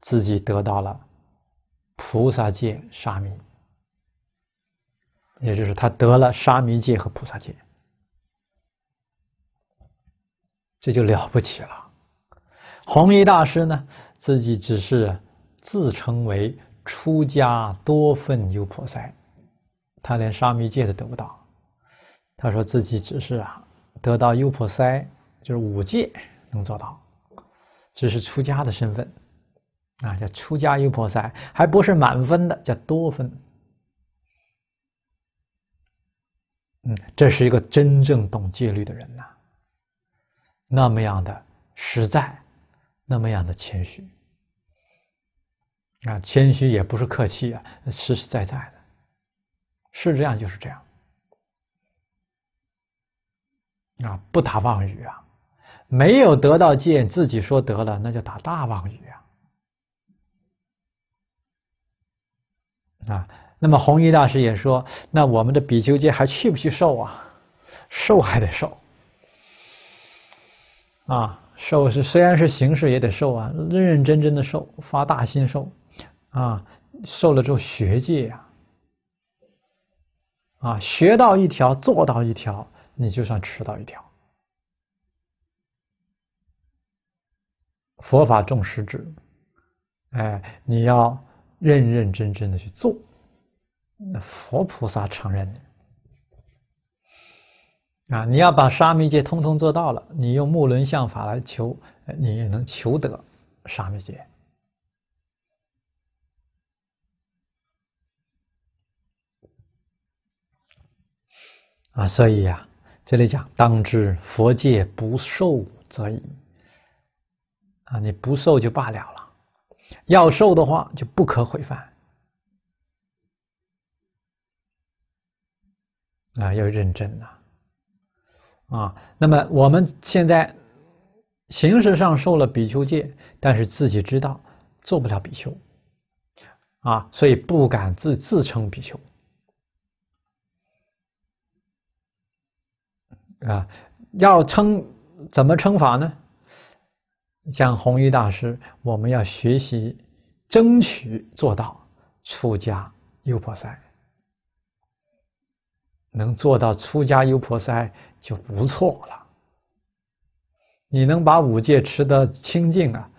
Speaker 1: 自己得到了菩萨戒沙弥，也就是他得了沙弥戒和菩萨戒，这就了不起了。弘一大师呢，自己只是自称为。出家多分优婆塞，他连沙弥戒都得不到。他说自己只是啊得到优婆塞，就是五戒能做到，只是出家的身份啊，叫出家优婆塞，还不是满分的，叫多分。嗯，这是一个真正懂戒律的人呐，那么样的实在，那么样的谦虚。啊，谦虚也不是客气啊，实实在在的，是这样就是这样啊，不打妄语啊，没有得到戒，自己说得了，那就打大妄语啊啊。那么弘一大师也说，那我们的比丘戒还去不去受啊？受还得受啊，受是虽然是形式也得受啊，认认真真的受，发大心受。啊，受了之后学戒呀，啊，学到一条，做到一条，你就算吃到一条。佛法重实质，哎，你要认认真真的去做，那佛菩萨承认。的啊，你要把沙弥戒通通做到了，你用木轮相法来求，你也能求得沙弥戒。啊，所以呀，这里讲当知佛戒不受则已。啊，你不受就罢了了，要受的话就不可毁犯啊，要认真呐啊。那么我们现在形式上受了比丘戒，但是自己知道做不了比丘啊，所以不敢自自称比丘。啊，要称怎么称法呢？像弘一大师，我们要学习，争取做到出家优婆塞。能做到出家优婆塞就不错了。你能把五戒持得清净啊，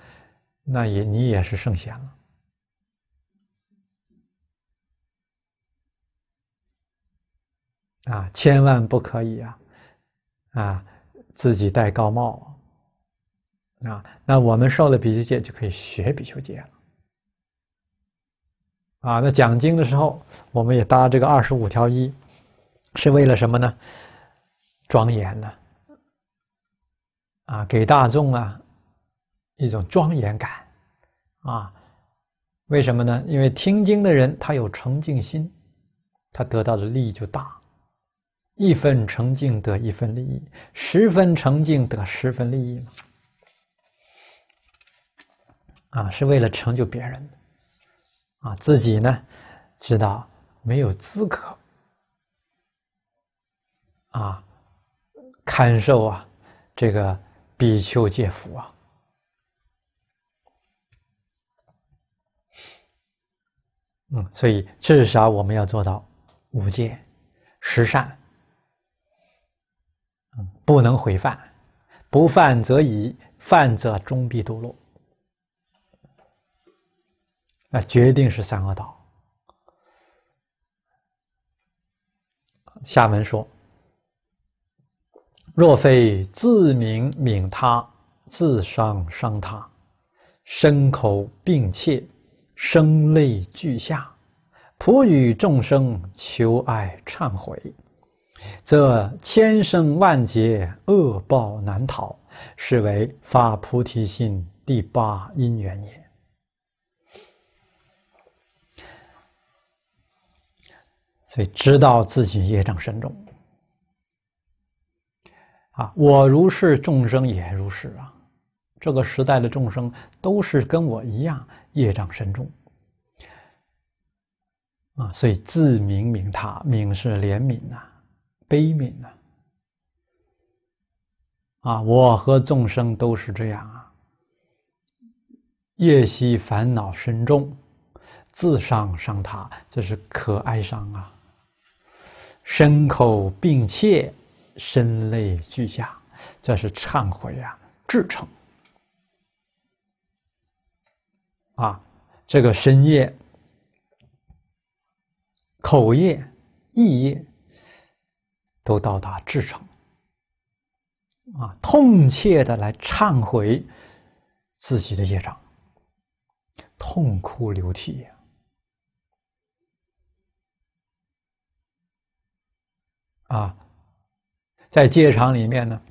Speaker 1: 那也你也是圣贤了。啊，千万不可以啊！啊，自己戴高帽啊！那我们受了比丘戒就可以学比丘戒了。啊，那讲经的时候，我们也搭这个二十五条一，是为了什么呢？庄严呢？啊，给大众啊一种庄严感啊！为什么呢？因为听经的人他有诚敬心，他得到的利益就大。一分诚敬得一分利益，十分诚敬得十分利益嘛？啊，是为了成就别人的啊，自己呢知道没有资格啊，堪受啊这个比丘戒福啊。嗯，所以至少我们要做到五戒十善。不能毁犯，不犯则已，犯则终必堕落。那决定是三恶道。下文说：若非自明悯他，自伤伤他，身口并切，声泪俱下，普与众生求爱忏悔。则千生万劫恶报难逃，是为发菩提心第八因缘也。所以知道自己业障深重啊！我如是，众生也如是啊！这个时代的众生都是跟我一样业障深重啊！所以自明明他，明是怜悯呐。悲悯呐？啊，我和众生都是这样啊。夜夕烦恼深重，自伤伤他，这是可哀伤啊。身口并切，声泪俱下，这是忏悔啊，至诚啊。这个深夜、口业、意业。都到达至诚啊，痛切的来忏悔自己的业障，痛哭流涕啊！在戒场里面呢，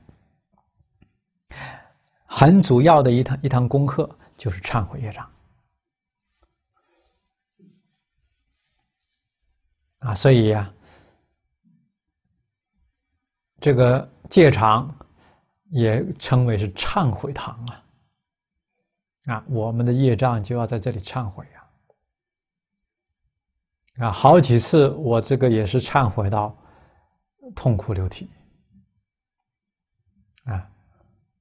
Speaker 1: 很主要的一堂一堂功课就是忏悔业障啊，所以呀。这个戒场也称为是忏悔堂啊，啊，我们的业障就要在这里忏悔啊，啊，好几次我这个也是忏悔到痛哭流涕。啊，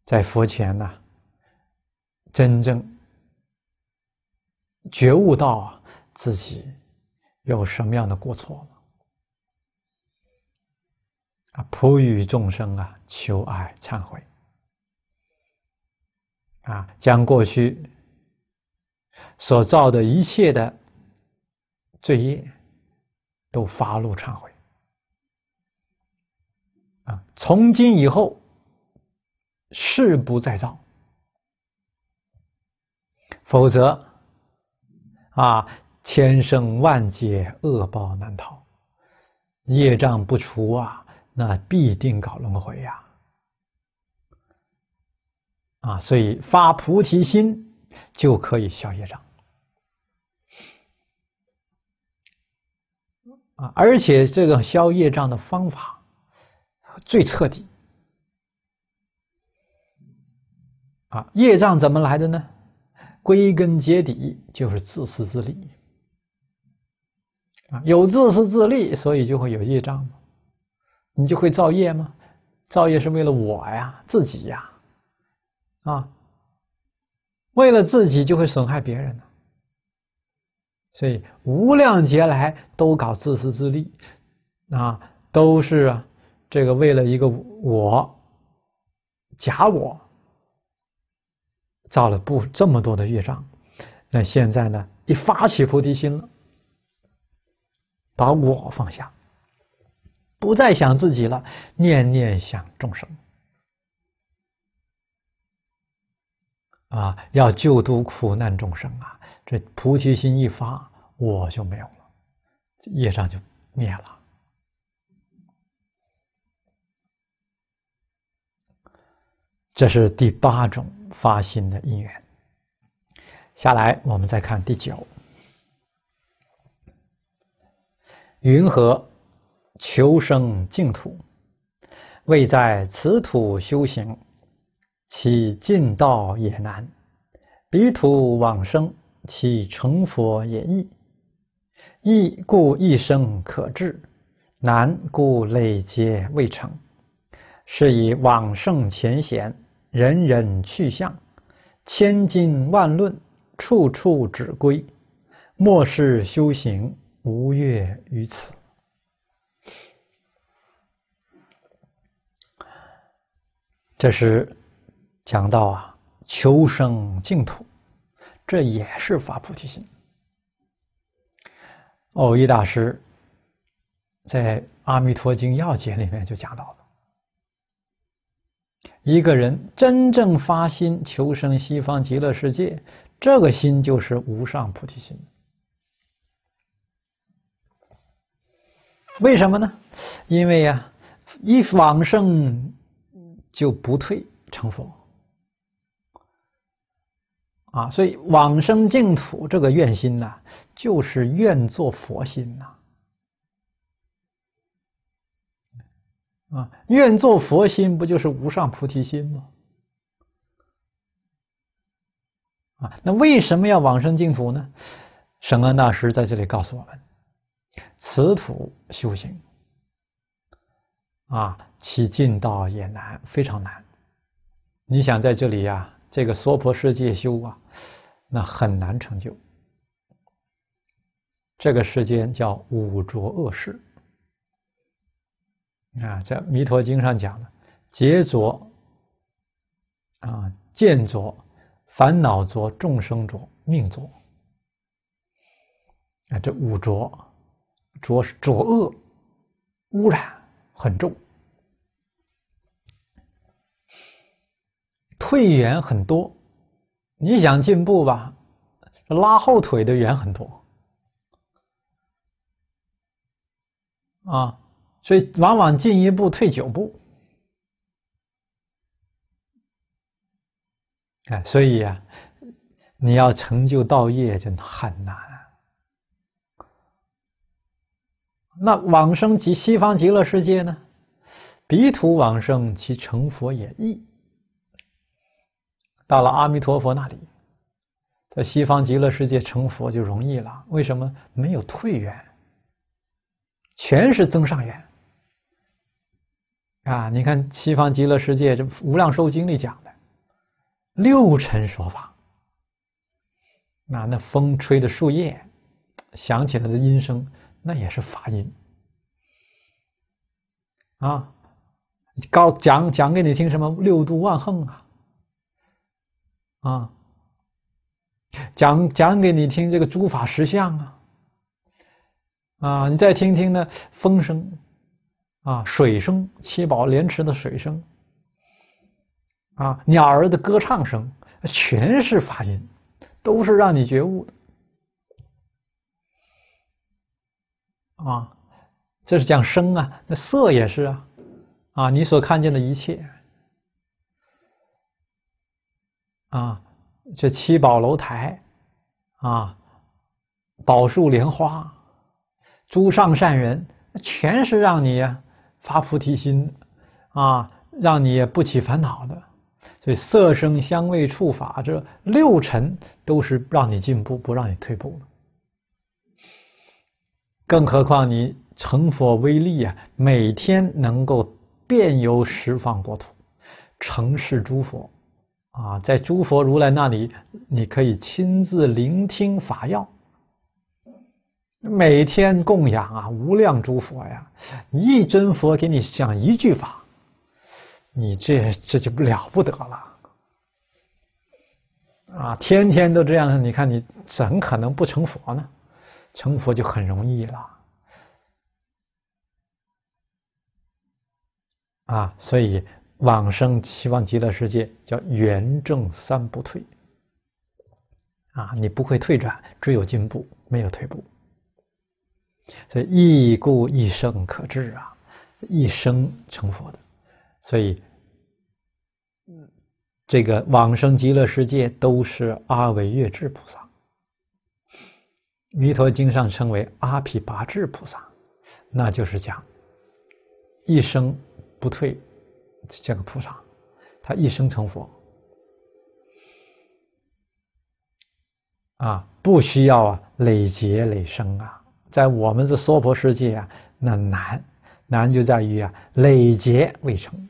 Speaker 1: 在佛前呢，真正觉悟到自己有什么样的过错了。啊，普与众生啊，求爱忏悔。啊，将过去所造的一切的罪业都发露忏悔。啊，从今以后誓不再造，否则啊，千生万劫恶报难逃，业障不除啊。那必定搞轮回呀！啊，所以发菩提心就可以消业障啊！而且这个消业障的方法最彻底啊！业障怎么来的呢？归根结底就是自私自利啊！有自私自利，所以就会有业障嘛。你就会造业吗？造业是为了我呀，自己呀，啊，为了自己就会损害别人呢。所以无量劫来都搞自私自利啊，都是啊，这个为了一个我假我造了不这么多的业障。那现在呢，一发起菩提心了，把我放下，不再想自己了，念念想众生啊，要救度苦难众生啊。这菩提心一发，我就没有了，业障就灭了。这是第八种发心的因缘。下来，我们再看第九。云何求生净土？未在此土修行，其进道也难；彼土往生。其成佛也易，易故一生可至，难故累劫未成。是以往圣前贤，人人去向，千经万论，处处指归。末世修行，无越于此。这是讲到啊，求生净土。这也是发菩提心。偶一大师在《阿弥陀经要解》里面就讲到了：一个人真正发心求生西方极乐世界，这个心就是无上菩提心。为什么呢？因为呀，一往生就不退成佛。啊，所以往生净土这个愿心呐，就是愿做佛心呐。啊愿做佛心不就是无上菩提心吗？啊，那为什么要往生净土呢？圣恩大师在这里告诉我们：此土修行啊，其进道也难，非常难。你想在这里呀？这个娑婆世界修啊，那很难成就。这个世间叫五浊恶世啊，在《弥陀经》上讲的劫浊啊、见浊、烦恼浊、众生浊、命浊啊，这五浊浊是浊恶，污染很重。退缘很多，你想进步吧，拉后腿的缘很多啊，所以往往进一步退九步。哎，所以呀，你要成就道业就很难。那往生极西方极乐世界呢？彼土往生，其成佛也易。到了阿弥陀佛那里，在西方极乐世界成佛就容易了。为什么？没有退缘，全是增上缘啊！你看西方极乐世界这《无量寿经》里讲的六尘说法，那那风吹的树叶响起来的音声，那也是法音啊！告讲讲给你听什么六度万恒啊！啊，讲讲给你听这个诸法实相啊，啊，你再听听那风声啊，水声，七宝莲池的水声啊，鸟儿的歌唱声，全是法音，都是让你觉悟的啊。这是讲声啊，那色也是啊，啊，你所看见的一切。啊，这七宝楼台啊，宝树莲花，诸上善人，全是让你呀发菩提心啊，让你也不起烦恼的。所以色声香味触法这六尘都是让你进步，不让你退步的。更何况你成佛威力啊，每天能够
Speaker 2: 遍游十方国土，成事诸佛啊，在诸佛如来那里，你可以亲自聆听法要。每天供养啊，无量诸佛呀，一尊佛给你讲一句法，你这这就不了不得了啊！天天都这样，你看你怎可能不成佛呢？成佛就很容易了啊！所以往生期望极乐世界叫圆正三不退啊，你不会退转，只有进步，没有退步。所以一故一生可治啊，一生成佛的，所以，这个往生极乐世界都是阿惟越智菩萨，弥陀经上称为阿毗跋致菩萨，那就是讲一生不退这个菩萨，他一生成佛。啊，不需要啊累劫累生啊。在我们这娑婆世界啊，那难难就在于啊累劫未成。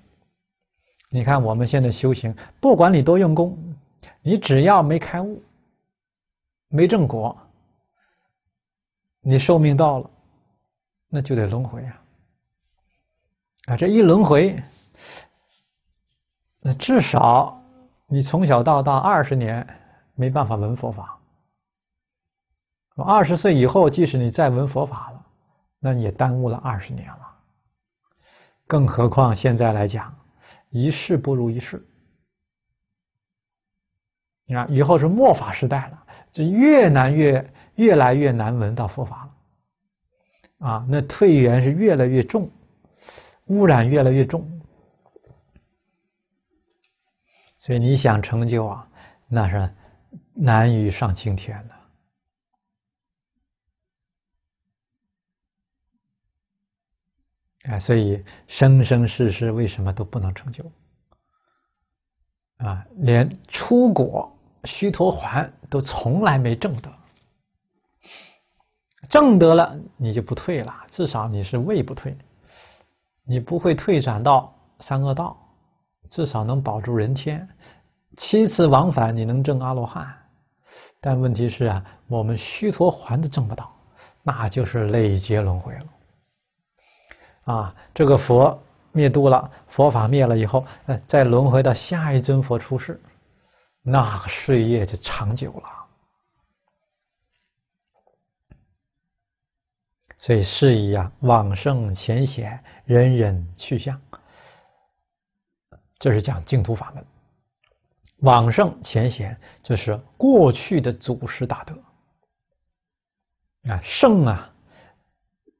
Speaker 2: 你看我们现在修行，不管你多用功，你只要没开悟、没正果，你寿命到了，那就得轮回啊！啊，这一轮回，那至少你从小到大二十年没办法闻佛法。二十岁以后，即使你再闻佛法了，那你也耽误了二十年了。更何况现在来讲，一世不如一世。你看，以后是末法时代了，就越难越越来越难闻到佛法了。啊，那退缘是越来越重，污染越来越重，所以你想成就啊，那是难于上青天的。啊，所以生生世世为什么都不能成就？啊，连出果须陀环都从来没证得，证得了你就不退了，至少你是位不退，你不会退转到三恶道，至少能保住人天。七次往返你能证阿罗汉，但问题是啊，我们须陀环都证不到，那就是累劫轮回了。啊，这个佛灭度了，佛法灭了以后，呃，再轮回到下一尊佛出世，那个事业就长久了。所以是以啊，往圣前显，人人去向，这是讲净土法门。往圣前显，就是过去的祖师大德啊，圣啊，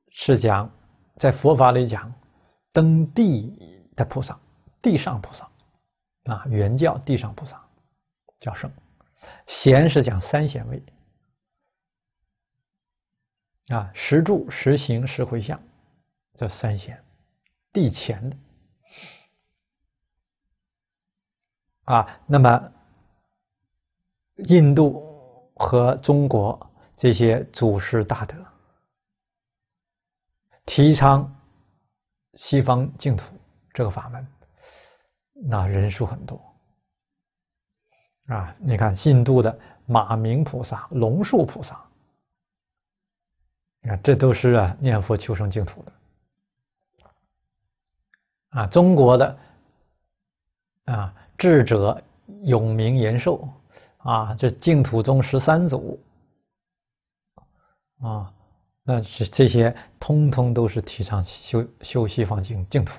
Speaker 2: 是讲。在佛法里讲，登地的菩萨，地上菩萨啊，原教地上菩萨叫圣。贤是讲三贤位啊，十住、十行、十回向，这三贤，地前的啊。那么，印度和中国这些祖师大德。提倡西方净土这个法门，那人数很多啊！你看印度的马明菩萨、龙树菩萨，你看这都是啊念佛求生净土的啊。中国的啊智者永明延寿啊，这净土宗十三祖啊。那是这些，通通都是提倡修修西方净净土，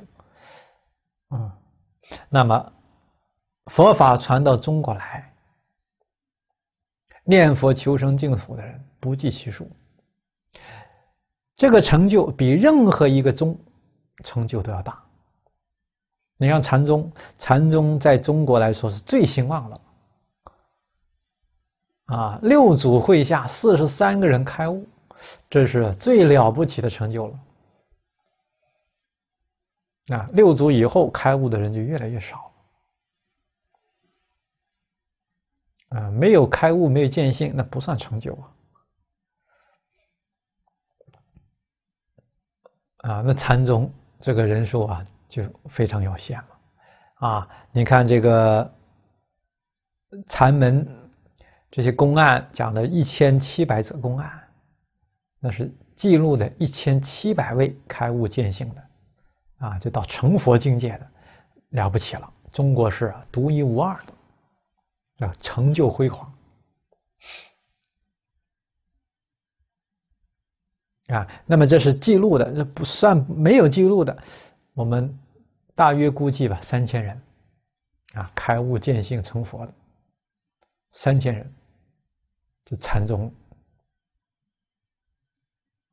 Speaker 2: 嗯，那么佛法传到中国来，念佛求生净土的人不计其数，这个成就比任何一个宗成就都要大。你看禅宗，禅宗在中国来说是最兴旺了，啊，六祖会下四十三个人开悟。这是最了不起的成就了。那六祖以后开悟的人就越来越少。啊，没有开悟，没有见性，那不算成就啊。啊，那禅宗这个人数啊，就非常有限了啊！你看这个禅门这些公案讲的一千七百则公案，那是记录的一千七百位开悟见性的啊，就到成佛境界的了不起了。中国是独一无二的，啊，成就辉煌啊。那么这是记录的，这不算没有记录的。我们大约估计吧，三千人啊，开悟见性成佛的三千人，这禅宗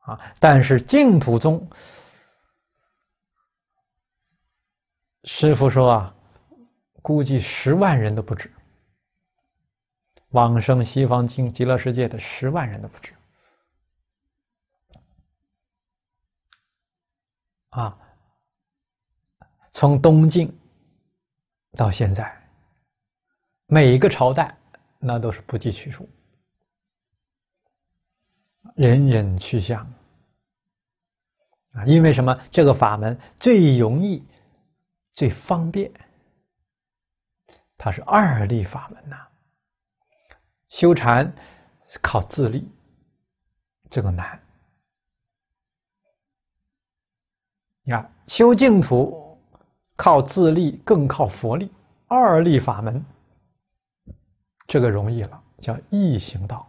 Speaker 2: 啊。但是净土宗，师傅说啊，估计十万人都不止，往生西方极极乐世界的十万人都不止啊。从东晋到现在，每一个朝代那都是不计其数，人人去向啊！因为什么？这个法门最容易、最方便，它是二力法门呐。修禅靠自力，这个难。你看修净土。靠自力更靠佛力，二力法门，这个容易了，叫易行道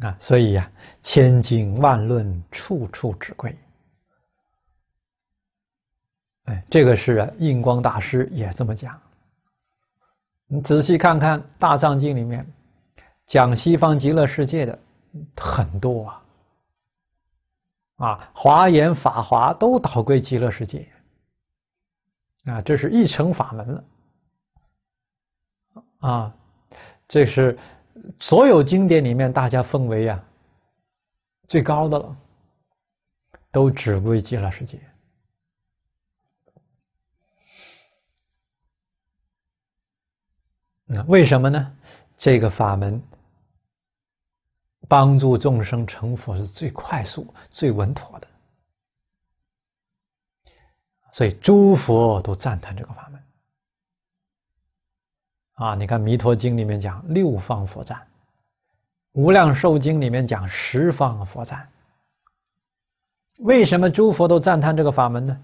Speaker 2: 啊。所以呀，千经万论，处处指贵。哎，这个是印光大师也这么讲。你仔细看看《大藏经》里面讲西方极乐世界的很多啊。啊，华严、法华都导归极乐世界啊，这是一乘法门了啊，这是所有经典里面大家奉为呀最高的了，都只归极乐世界那为什么呢？这个法门。帮助众生成佛是最快速、最稳妥的，所以诸佛都赞叹这个法门。啊，你看《弥陀经》里面讲六方佛赞，《无量寿经》里面讲十方佛赞。为什么诸佛都赞叹这个法门呢？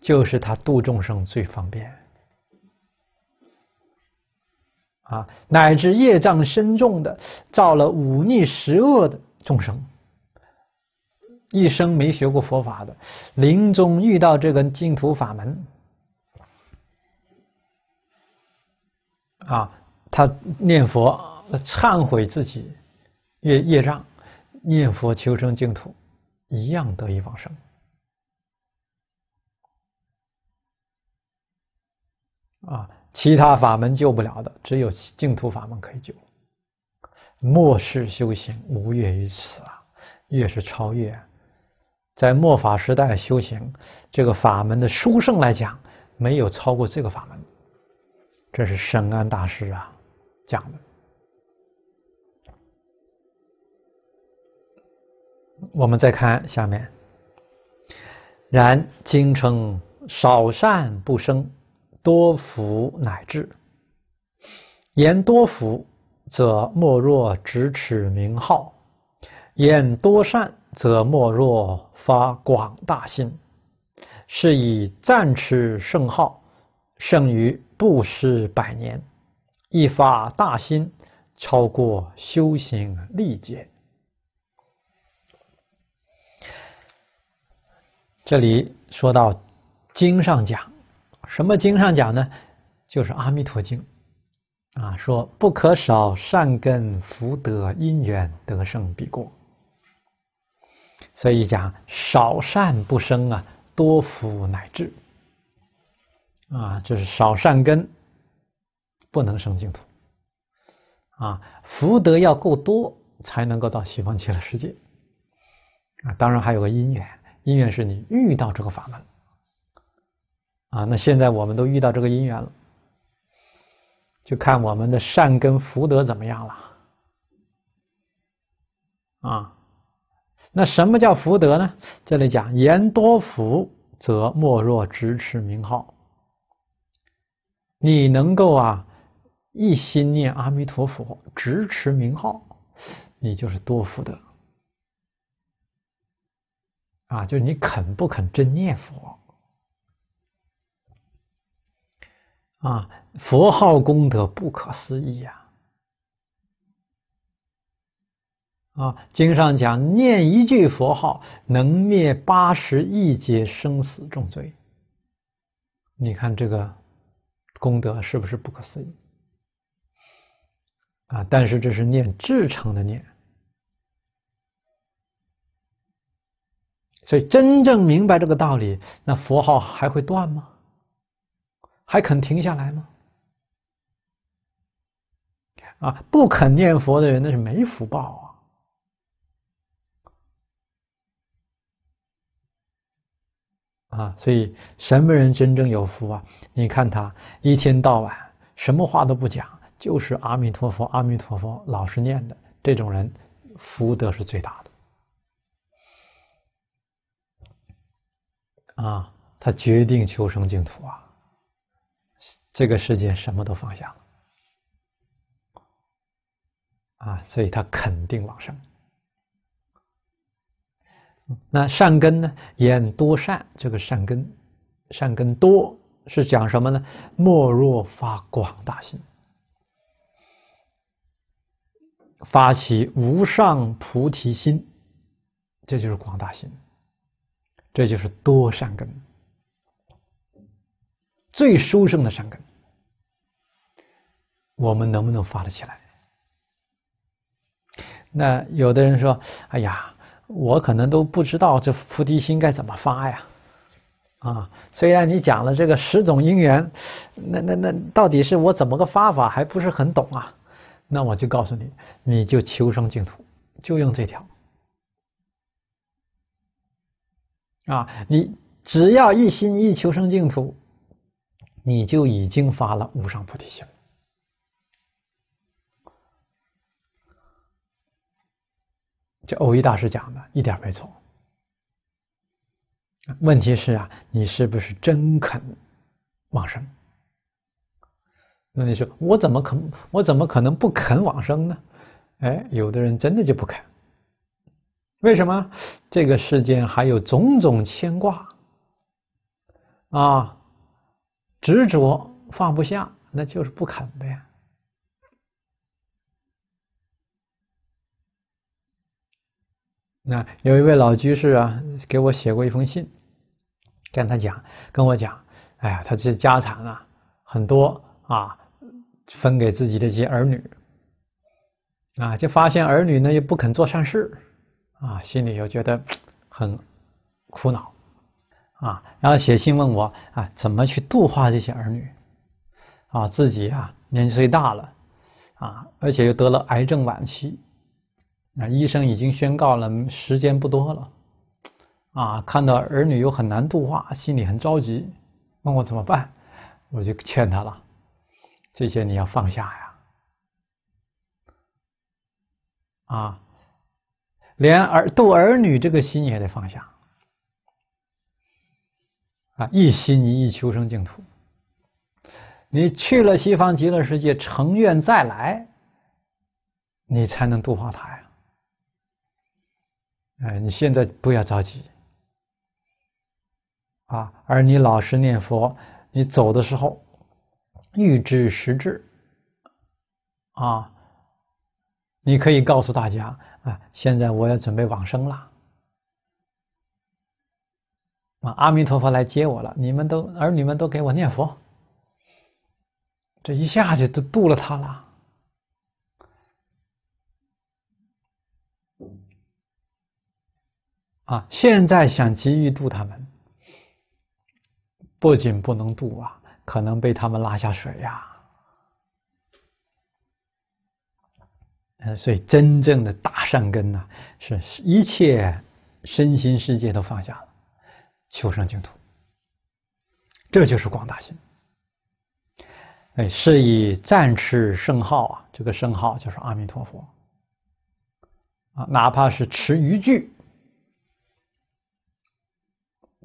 Speaker 2: 就是他度众生最方便。啊，乃至业障深重的，造了忤逆十恶的众生，一生没学过佛法的，临终遇到这个净土法门，啊，他念佛忏悔自己业业障，念佛求生净土，一样得以往生。啊。其他法门救不了的，只有净土法门可以救。末世修行无越于此啊！越是超越，在末法时代修行这个法门的殊胜来讲，没有超过这个法门。这是深安大师啊讲的。我们再看下面，然经称少善不生。多福乃至，言多福，则莫若咫尺名号；言多善，则莫若发广大心。是以暂持圣号，胜于布施百年；一发大心，超过修行历劫。这里说到经上讲。什么经上讲呢？就是《阿弥陀经》啊，说不可少善根福德因缘得胜必过，所以讲少善不生啊，多福乃至啊，就是少善根不能生净土啊，福德要够多才能够到西方极乐世界啊。当然还有个因缘，因缘是你遇到这个法门。啊，那现在我们都遇到这个因缘了，就看我们的善根福德怎么样了。啊，那什么叫福德呢？这里讲言多福，则莫若直持名号。你能够啊一心念阿弥陀佛，直持名号，你就是多福德啊！就是你肯不肯真念佛啊？佛号功德不可思议呀！啊，经上讲，念一句佛号能灭八十亿劫生死重罪。你看这个功德是不是不可思议啊？但是这是念至诚的念，所以真正明白这个道理，那佛号还会断吗？还肯停下来吗？啊，不肯念佛的人，那是没福报啊！啊，所以什么人真正有福啊？你看他一天到晚什么话都不讲，就是阿弥陀佛，阿弥陀佛，老是念的这种人，福德是最大的。啊，他决定求生净土啊，这个世界什么都放下了，啊，所以他肯定往生。那善根呢？言多善，这个善根，善根多是讲什么呢？莫若发广大心，发起无上菩提心，这就是广大心，这就是多善根，最殊胜的善根。我们能不能发得起来？那有的人说：“哎呀。”我可能都不知道这菩提心该怎么发呀，啊！虽然你讲了这个十种因缘，那那那到底是我怎么个发法，还不是很懂啊？那我就告诉你，你就求生净土，就用这条啊！你只要一心一求生净土，你就已经发了无上菩提心。这偶一大师讲的一点没错，问题是啊，你是不是真肯往生？那你说我怎么可我怎么可能不肯往生呢？哎，有的人真的就不肯，为什么？这个世间还有种种牵挂啊，执着放不下，那就是不肯的呀。那有一位老居士啊，给我写过一封信，跟他讲，跟我讲，哎呀，他这家产啊很多啊，分给自己的这些儿女，啊，就发现儿女呢又不肯做善事，啊，心里又觉得很苦恼，啊，然后写信问我啊，怎么去度化这些儿女，啊，自己啊年岁大了，啊，而且又得了癌症晚期。那医生已经宣告了，时间不多了，啊，看到儿女又很难度化，心里很着急，问我怎么办，我就劝他了，这些你要放下呀，啊，连儿度儿女这个心也得放下，啊，一心一意求生净土，你去了西方极乐世界，成愿再来，你才能度化他呀。哎，你现在不要着急啊！而你老实念佛，你走的时候预知时至啊！你可以告诉大家啊，现在我要准备往生了啊！阿弥陀佛来接我了，你们都儿女们都给我念佛，这一下就都度了他了。啊！现在想急于渡他们，不仅不能渡啊，可能被他们拉下水呀。所以真正的大善根呢，是一切身心世界都放下了，求生净土，这就是广大心。哎，是以暂持圣号啊，这个圣号就是阿弥陀佛啊，哪怕是持一句。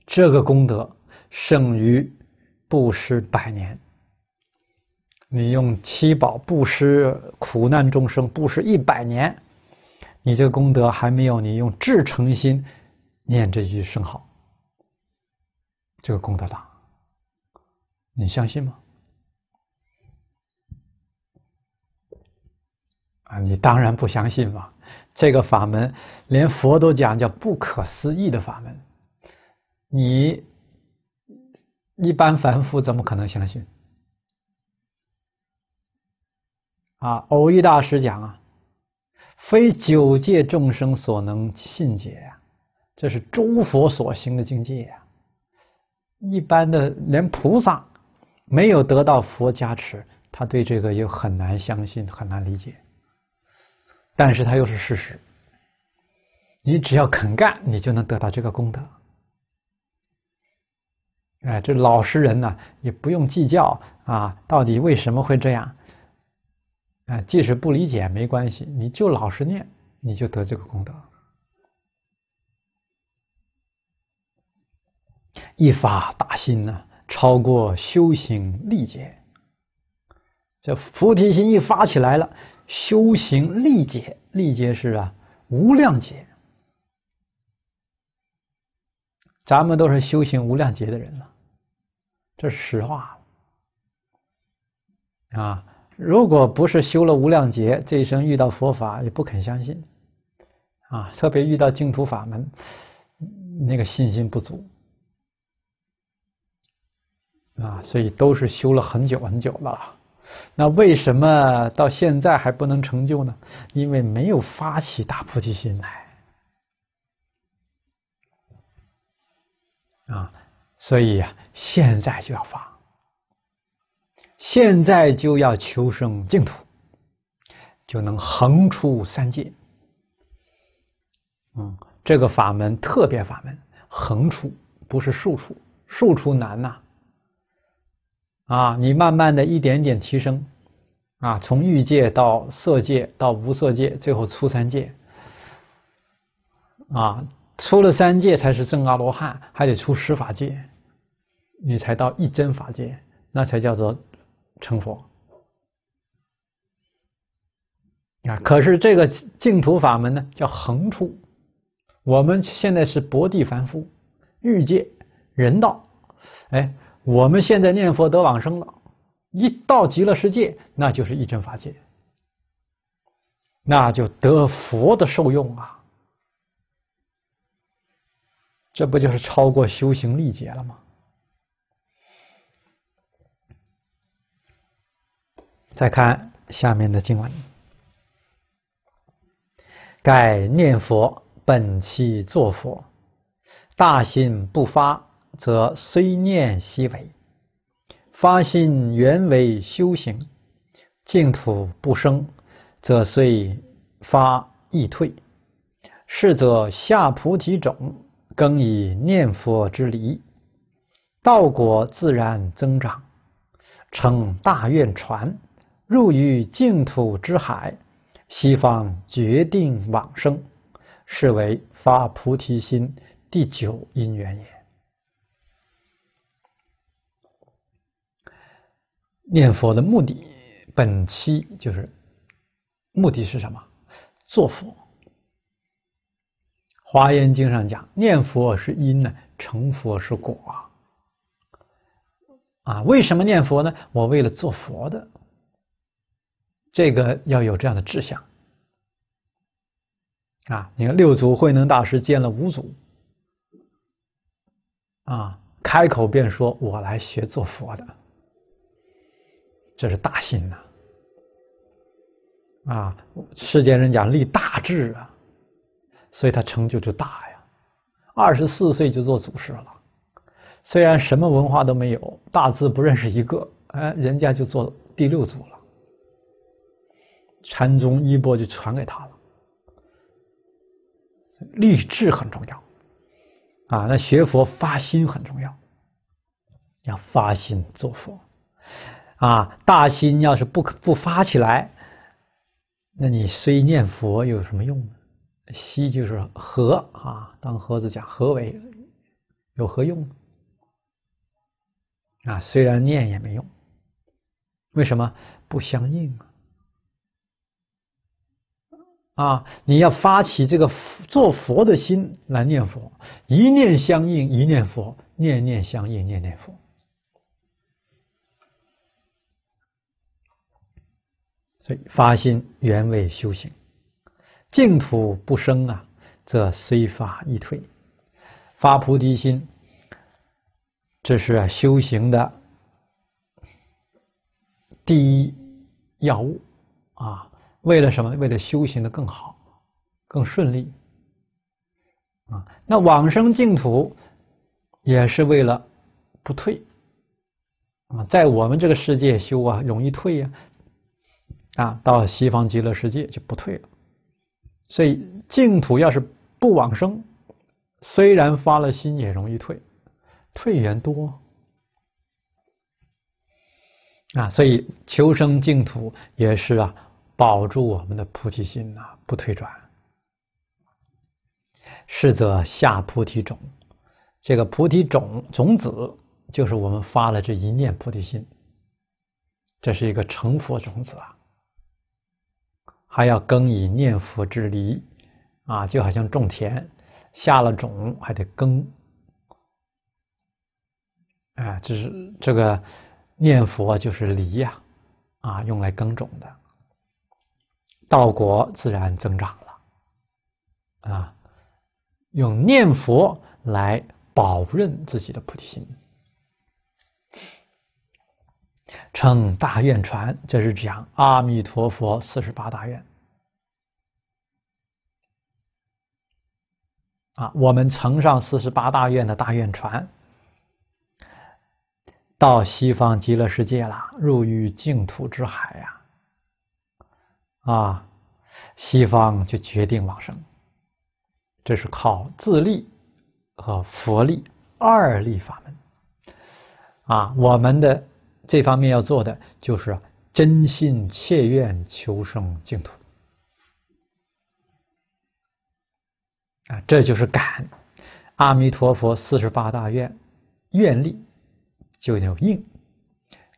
Speaker 2: 这个功德胜于布施百年。你用七宝布施苦难众生，布施一百年，你这个功德还没有你用至诚心念这句圣号，这个功德大。你相信吗？啊，你当然不相信嘛！这个法门连佛都讲叫不可思议的法门，你一般凡夫怎么可能相信？啊，偶遇大师讲啊，非九界众生所能信解呀，这是诸佛所行的境界呀。一般的连菩萨没有得到佛加持，他对这个又很难相信，很难理解。但是它又是事实，你只要肯干，你就能得到这个功德。哎，这老实人呢，也不用计较啊，到底为什么会这样？啊，即使不理解没关系，你就老实念，你就得这个功德。一发大心呢，超过修行历劫，这菩提心一发起来了。修行历劫，历劫是啊，无量劫。咱们都是修行无量劫的人了，这是实话啊！如果不是修了无量劫，这一生遇到佛法也不肯相信啊！特别遇到净土法门，那个信心不足啊！所以都是修了很久很久了。那为什么到现在还不能成就呢？因为没有发起大菩提心来啊！所以呀，现在就要发，现在就要求生净土，就能横出三界。嗯，这个法门特别法门，横出不是竖出，竖出难呐。啊，你慢慢的一点点提升，啊，从欲界到色界到无色界，最后出三界，啊，出了三界才是正阿罗汉，还得出十法界，你才到一真法界，那才叫做成佛。啊，可是这个净土法门呢，叫横出，我们现在是薄地凡夫，欲界人道，哎。我们现在念佛得往生了，一到极乐世界，那就是一真法界，那就得佛的受用啊！这不就是超过修行历劫了吗？再看下面的经文：盖念佛本期作佛，大心不发。则虽念悉为发心原为修行，净土不生，则虽发亦退。是则下菩提种，更以念佛之理，道果自然增长，成大愿船，入于净土之海，西方决定往生，是为发菩提心第九因缘也。念佛的目的，本期就是目的是什么？做佛。华严经上讲，念佛是因呢，成佛是果啊。为什么念佛呢？我为了做佛的，这个要有这样的志向。啊，你看六祖慧能大师见了五祖，啊，开口便说：“我来学做佛的。”这是大心呐！啊，世间人讲立大志啊，所以他成就就大呀。二十四岁就做祖师了，虽然什么文化都没有，大字不认识一个，哎，人家就做第六祖了。禅宗衣钵就传给他了。立志很重要啊，那学佛发心很重要，要发心做佛。啊，大心要是不不发起来，那你虽念佛又有什么用呢？息就是和啊，当盒子讲和为有何用？啊，虽然念也没用，为什么不相应啊？啊，你要发起这个做佛的心来念佛，一念相应一念佛，念念相应念念佛。所以发心原为修行，净土不生啊，则虽发亦退。发菩提心，这是修行的第一要务啊。为了什么？为了修行的更好、更顺利啊！那往生净土也是为了不退啊！在我们这个世界修啊，容易退呀啊！到西方极乐世界就不退了。所以净土要是不往生，虽然发了心，也容易退，退缘多啊！所以求生净土也是啊。保住我们的菩提心呐，不退转。是则下菩提种，这个菩提种种子就是我们发了这一念菩提心，这是一个成佛种子啊。还要耕以念佛之犁啊，就好像种田，下了种还得耕。啊，这是这个念佛就是犁呀，啊，用来耕种的。道果自然增长了，啊，用念佛来保任自己的菩提心，称大愿传，这是讲阿弥陀佛四十八大愿啊。我们乘上四十八大愿的大愿船，到西方极乐世界了，入于净土之海呀。啊，西方就决定往生，这是靠自力和佛力二力法门。啊，我们的这方面要做的就是真心切愿求生净土。啊，这就是感阿弥陀佛四十八大愿愿力就有应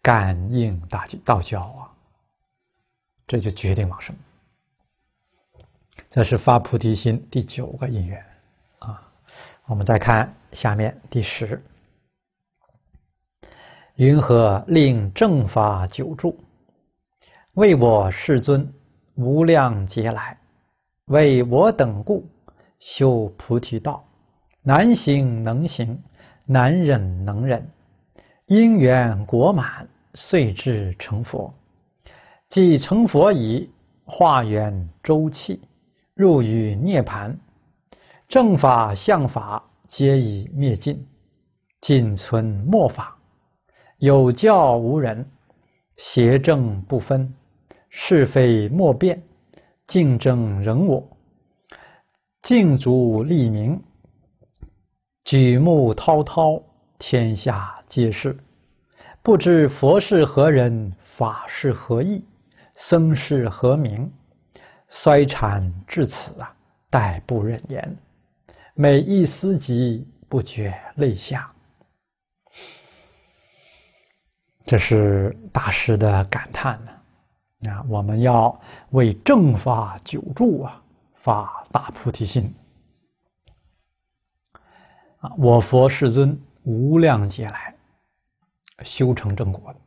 Speaker 2: 感应大道教啊。这就决定往生，这是发菩提心第九个因缘啊。我们再看下面第十，云何令正法久住？为我世尊无量劫来，为我等故修菩提道，难行能行，难忍能忍，因缘果满，遂至成佛。即成佛已，化缘周气，入于涅盘，正法相法皆已灭尽，仅存末法，有教无人，邪正不分，是非莫辨，竞争人我，竞逐利名，举目滔滔，天下皆是，不知佛是何人，法是何意。僧是何名？衰产至此啊，待不忍言。每一思及，不觉泪下。这是大师的感叹呢。啊，我们要为正法久住啊，发大菩提心。啊，我佛世尊无量劫来修成正果的。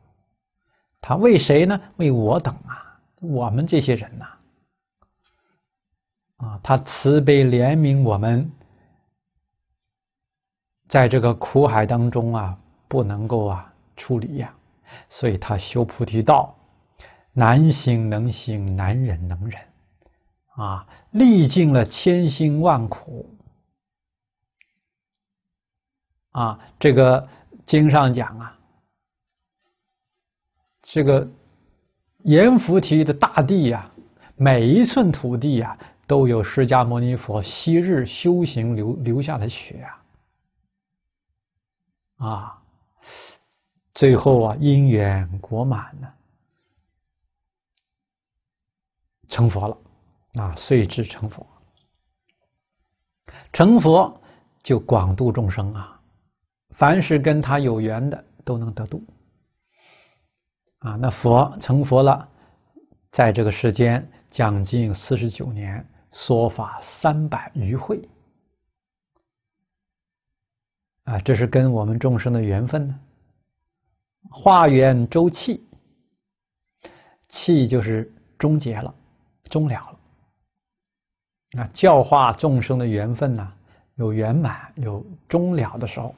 Speaker 2: 他为谁呢？为我等啊，我们这些人呐，啊，他慈悲怜悯我们，在这个苦海当中啊，不能够啊处理呀，所以他修菩提道，难行能行，难忍能忍，啊，历尽了千辛万苦，啊，这个经上讲啊。这个阎浮提的大地呀，每一寸土地呀，都有释迦牟尼佛昔日修行留留下的血啊！啊，最后啊，因缘果满呢，成佛了啊，遂至成佛。成佛就广度众生啊，凡是跟他有缘的都能得度。啊，那佛成佛了，在这个世间将近四十九年，说法三百余会。啊，这是跟我们众生的缘分呢。化缘周气，气就是终结了，终了了。那，教化众生的缘分呢，有圆满，有终了的时候。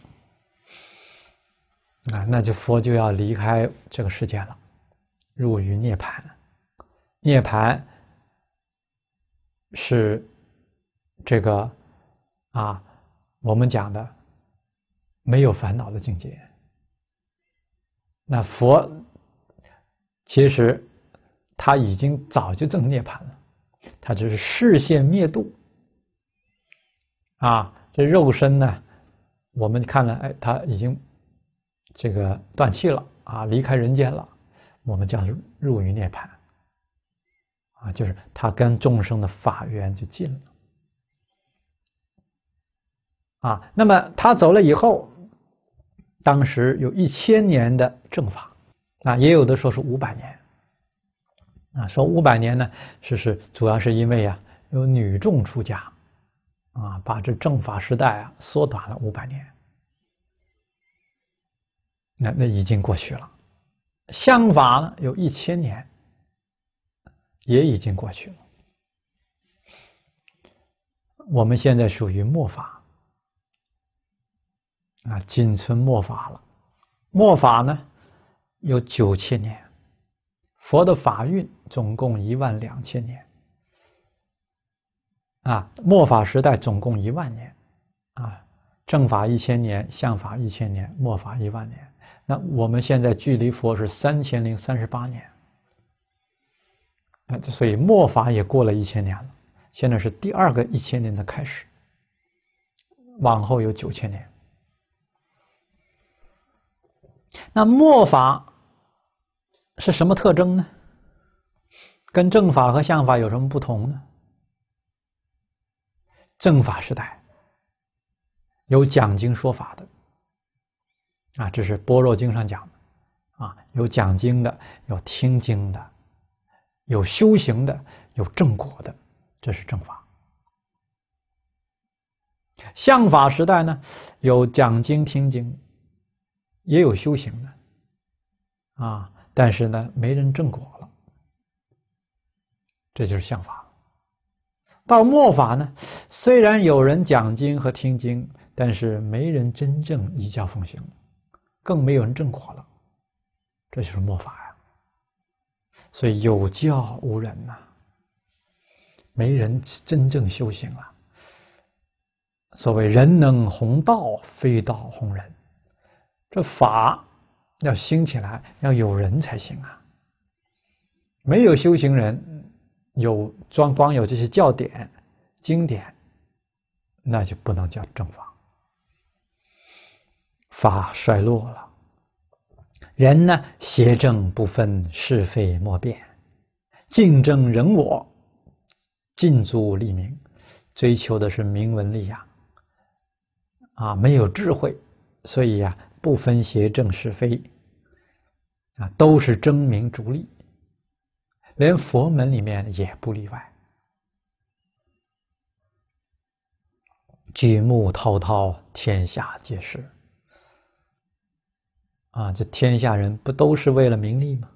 Speaker 2: 啊，那就佛就要离开这个世界了，入于涅盘。涅盘是这个啊，我们讲的没有烦恼的境界。那佛其实他已经早就证涅盘了，他只是视线灭度啊。这肉身呢，我们看了，哎，他已经。这个断气了啊，离开人间了，我们叫入于涅盘啊，就是他跟众生的法缘就尽了啊。那么他走了以后，当时有一千年的正法啊，也有的说是五百年啊。说五百年呢，是是主要是因为呀，有女众出家啊，把这正法时代啊缩短了五百年。那那已经过去了，相法呢有一千年，也已经过去了。我们现在属于末法啊，仅存末法了。末法呢有九千年，佛的法运总共一万两千年啊，末法时代总共一万年啊，正法一千年，相法一千年，末法一万年。那我们现在距离佛是三千零三十八年，啊，所以末法也过了一千年了。现在是第二个一千年的开始，往后有九千年。那末法是什么特征呢？跟正法和相法有什么不同呢？正法时代有讲经说法的。啊，这是《般若经》上讲的啊，有讲经的，有听经的，有修行的，有正果的，这是正法。相法时代呢，有讲经听经，也有修行的啊，但是呢，没人正果了，这就是相法。到末法呢，虽然有人讲经和听经，但是没人真正依教奉行。更没有人正果了，这就是末法呀。所以有教无人呐，没人真正修行了。所谓人能弘道，非道弘人。这法要兴起来，要有人才行啊。没有修行人，有装光有这些教典经典，那就不能叫正法。法衰落了，人呢邪正不分，是非莫辨，竞争人我，尽足利名，追求的是名闻利养啊，没有智慧，所以呀不分邪正是非啊，都是争名逐利，连佛门里面也不例外，举目滔滔，天下皆是。啊，这天下人不都是为了名利吗？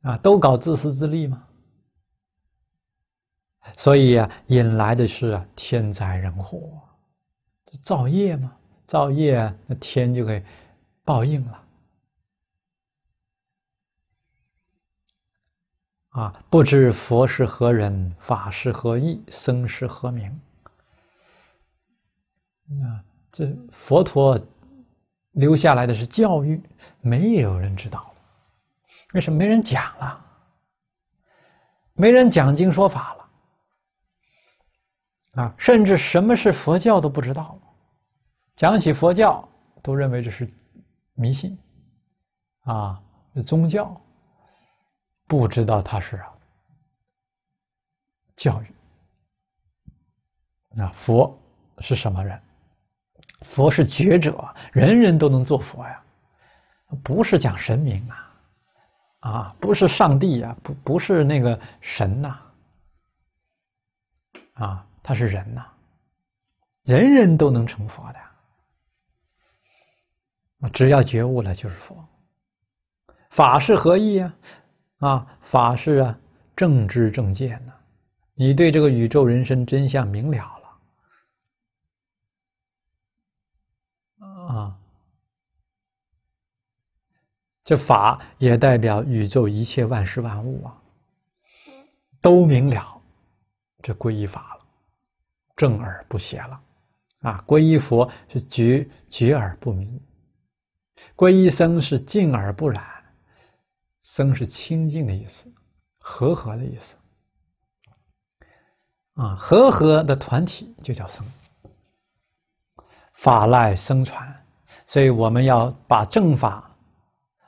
Speaker 2: 啊，都搞自私自利吗？所以啊，引来的是天灾人祸，造业吗，造业那天就给报应了。啊，不知佛是何人，法是何意，僧是何名？啊，这佛陀。留下来的是教育，没有人知道，为什么没人讲了？没人讲经说法了啊！甚至什么是佛教都不知道，讲起佛教都认为这是迷信啊，宗教，不知道它是教育。那佛是什么人？佛是觉者，人人都能做佛呀，不是讲神明啊，啊，不是上帝呀，不不是那个神呐，啊，他是人呐，人人都能成佛的，只要觉悟了就是佛。法是何意啊？啊，法是啊，正知正见呢。你对这个宇宙人生真相明了了啊，这法也代表宇宙一切万事万物啊，都明了，这皈依法了，正而不邪了啊。皈依佛是觉觉而不迷，皈依僧是净而不染，僧是清净的意思，和合的意思。啊，和合的团体就叫僧，法赖僧传，所以我们要把正法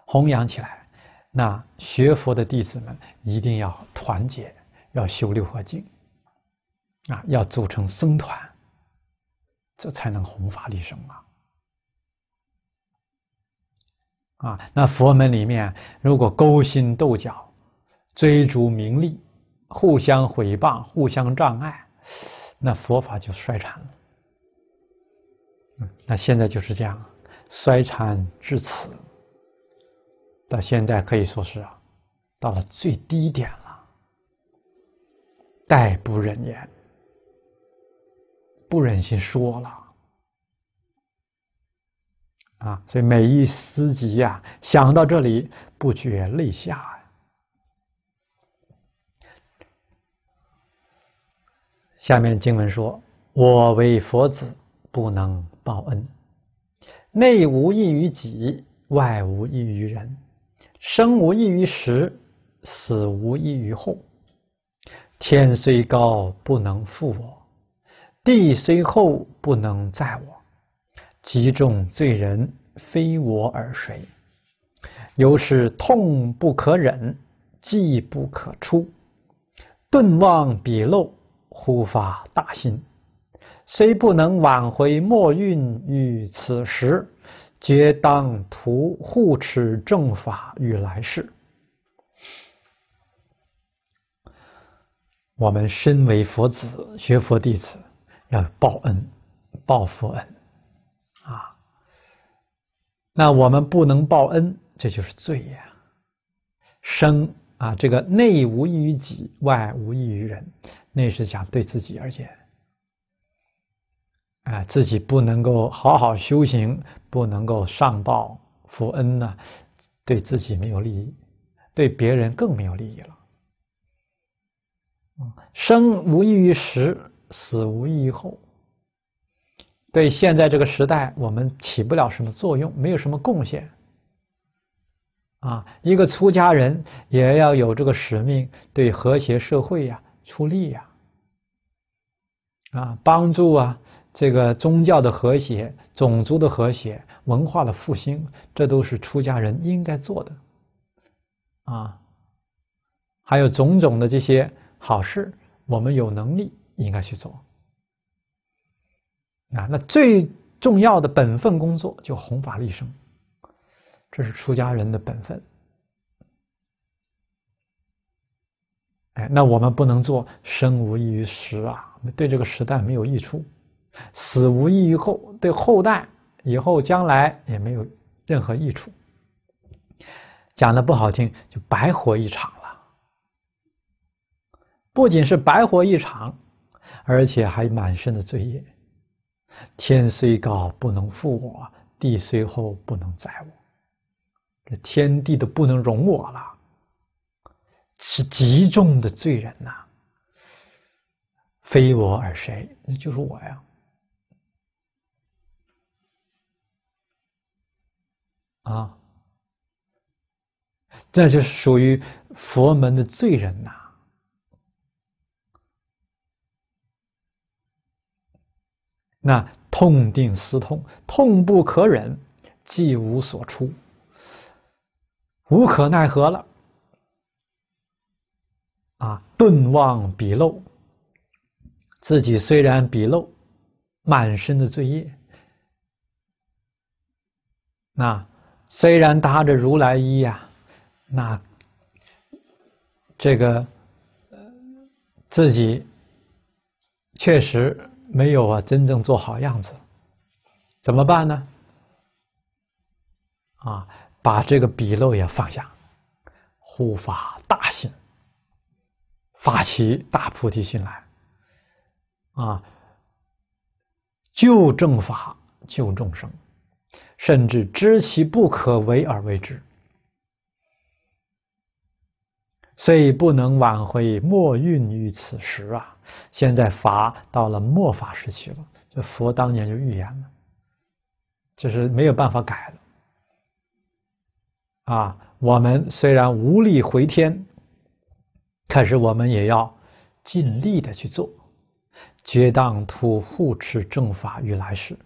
Speaker 2: 弘扬起来。那学佛的弟子们一定要团结，要修六合敬啊，要组成僧团，这才能弘法利生啊！啊，那佛门里面如果勾心斗角、追逐名利，互相毁谤，互相障碍，那佛法就衰残了。那现在就是这样，衰残至此，到现在可以说是啊，到了最低点了，待不忍言，不忍心说了啊！所以每一思集呀，想到这里，不觉泪下。下面经文说：“我为佛子，不能报恩。内无益于己，外无益于人。生无益于时，死无益于后。天虽高，不能覆我；地虽厚，不能载我。集众罪人，非我而谁？由是痛不可忍，计不可出，顿望笔漏。”忽发大心，虽不能挽回末运于此时，皆当图护持正法于来世。我们身为佛子，学佛弟子，要报恩，报佛恩！那我们不能报恩，这就是罪呀！生啊，这个内无益于己，外无益于人。那是讲对自己而言，啊，自己不能够好好修行，不能够上报福恩呢，对自己没有利益，对别人更没有利益了。生无异于时，死无异于后。对现在这个时代，我们起不了什么作用，没有什么贡献。啊，一个出家人也要有这个使命，对和谐社会呀出力呀。啊，帮助啊，这个宗教的和谐、种族的和谐、文化的复兴，这都是出家人应该做的。啊，还有种种的这些好事，我们有能力应该去做。啊，那最重要的本分工作就弘法利生，这是出家人的本分。哎，那我们不能做生无异于时啊，对这个时代没有益处；死无异于后，对后代以后将来也没有任何益处。讲的不好听，就白活一场了。不仅是白活一场，而且还满身的罪业。天虽高不能覆我，地虽厚不能载我，这天地都不能容我了。是极重的罪人呐，非我而谁？那就是我呀！啊，这就是属于佛门的罪人呐。那痛定思痛，痛不可忍，既无所出，无可奈何了。啊，顿忘笔漏，自己虽然笔漏，满身的罪业，那虽然搭着如来衣呀，那这个自己确实没有啊真正做好样子，怎么办呢？啊，把这个笔漏也放下，护法大心，发起大菩提心来，啊，救正法，救众生。甚至知其不可为而为之，虽不能挽回莫运于此时啊！现在法到了末法时期了，这佛当年就预言了，就是没有办法改了啊！我们虽然无力回天，可是我们也要尽力的去做，绝当图护持正法于来世。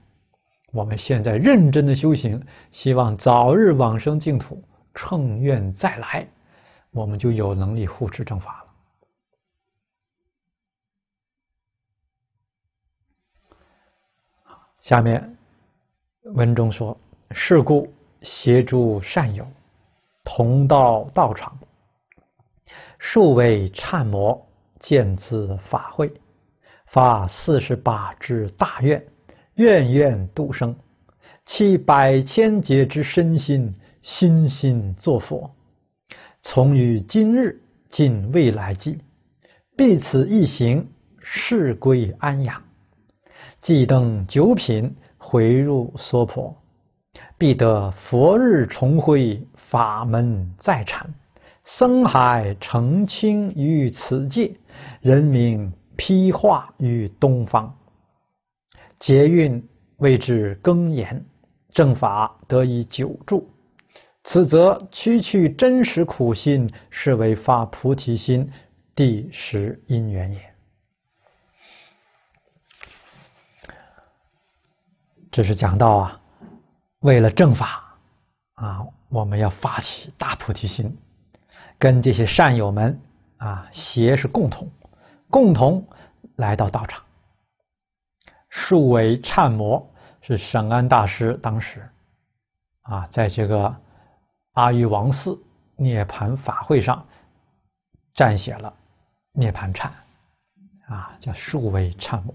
Speaker 2: 我们现在认真的修行，希望早日往生净土，乘愿再来，我们就有能力护持正法下面文中说：“是故协助善友，同到道场，数位忏摩，见自法会，发四十八之大愿。”愿愿度生，其百千劫之身心，心心作佛。从于今日尽未来际，必此一行，事归安养。既登九品，回入娑婆，必得佛日重辉，法门再禅，僧海澄清于此界，人民披化于东方。劫运谓之更延，正法得以久住。此则区区真实苦心，是为发菩提心第十因缘也。这是讲到啊，为了正法啊，我们要发起大菩提心，跟这些善友们啊，邪是共同，共同来到道场。数为忏摩是审安大师当时啊，在这个阿育王寺涅盘法会上撰写了涅盘忏啊，叫数为忏摩。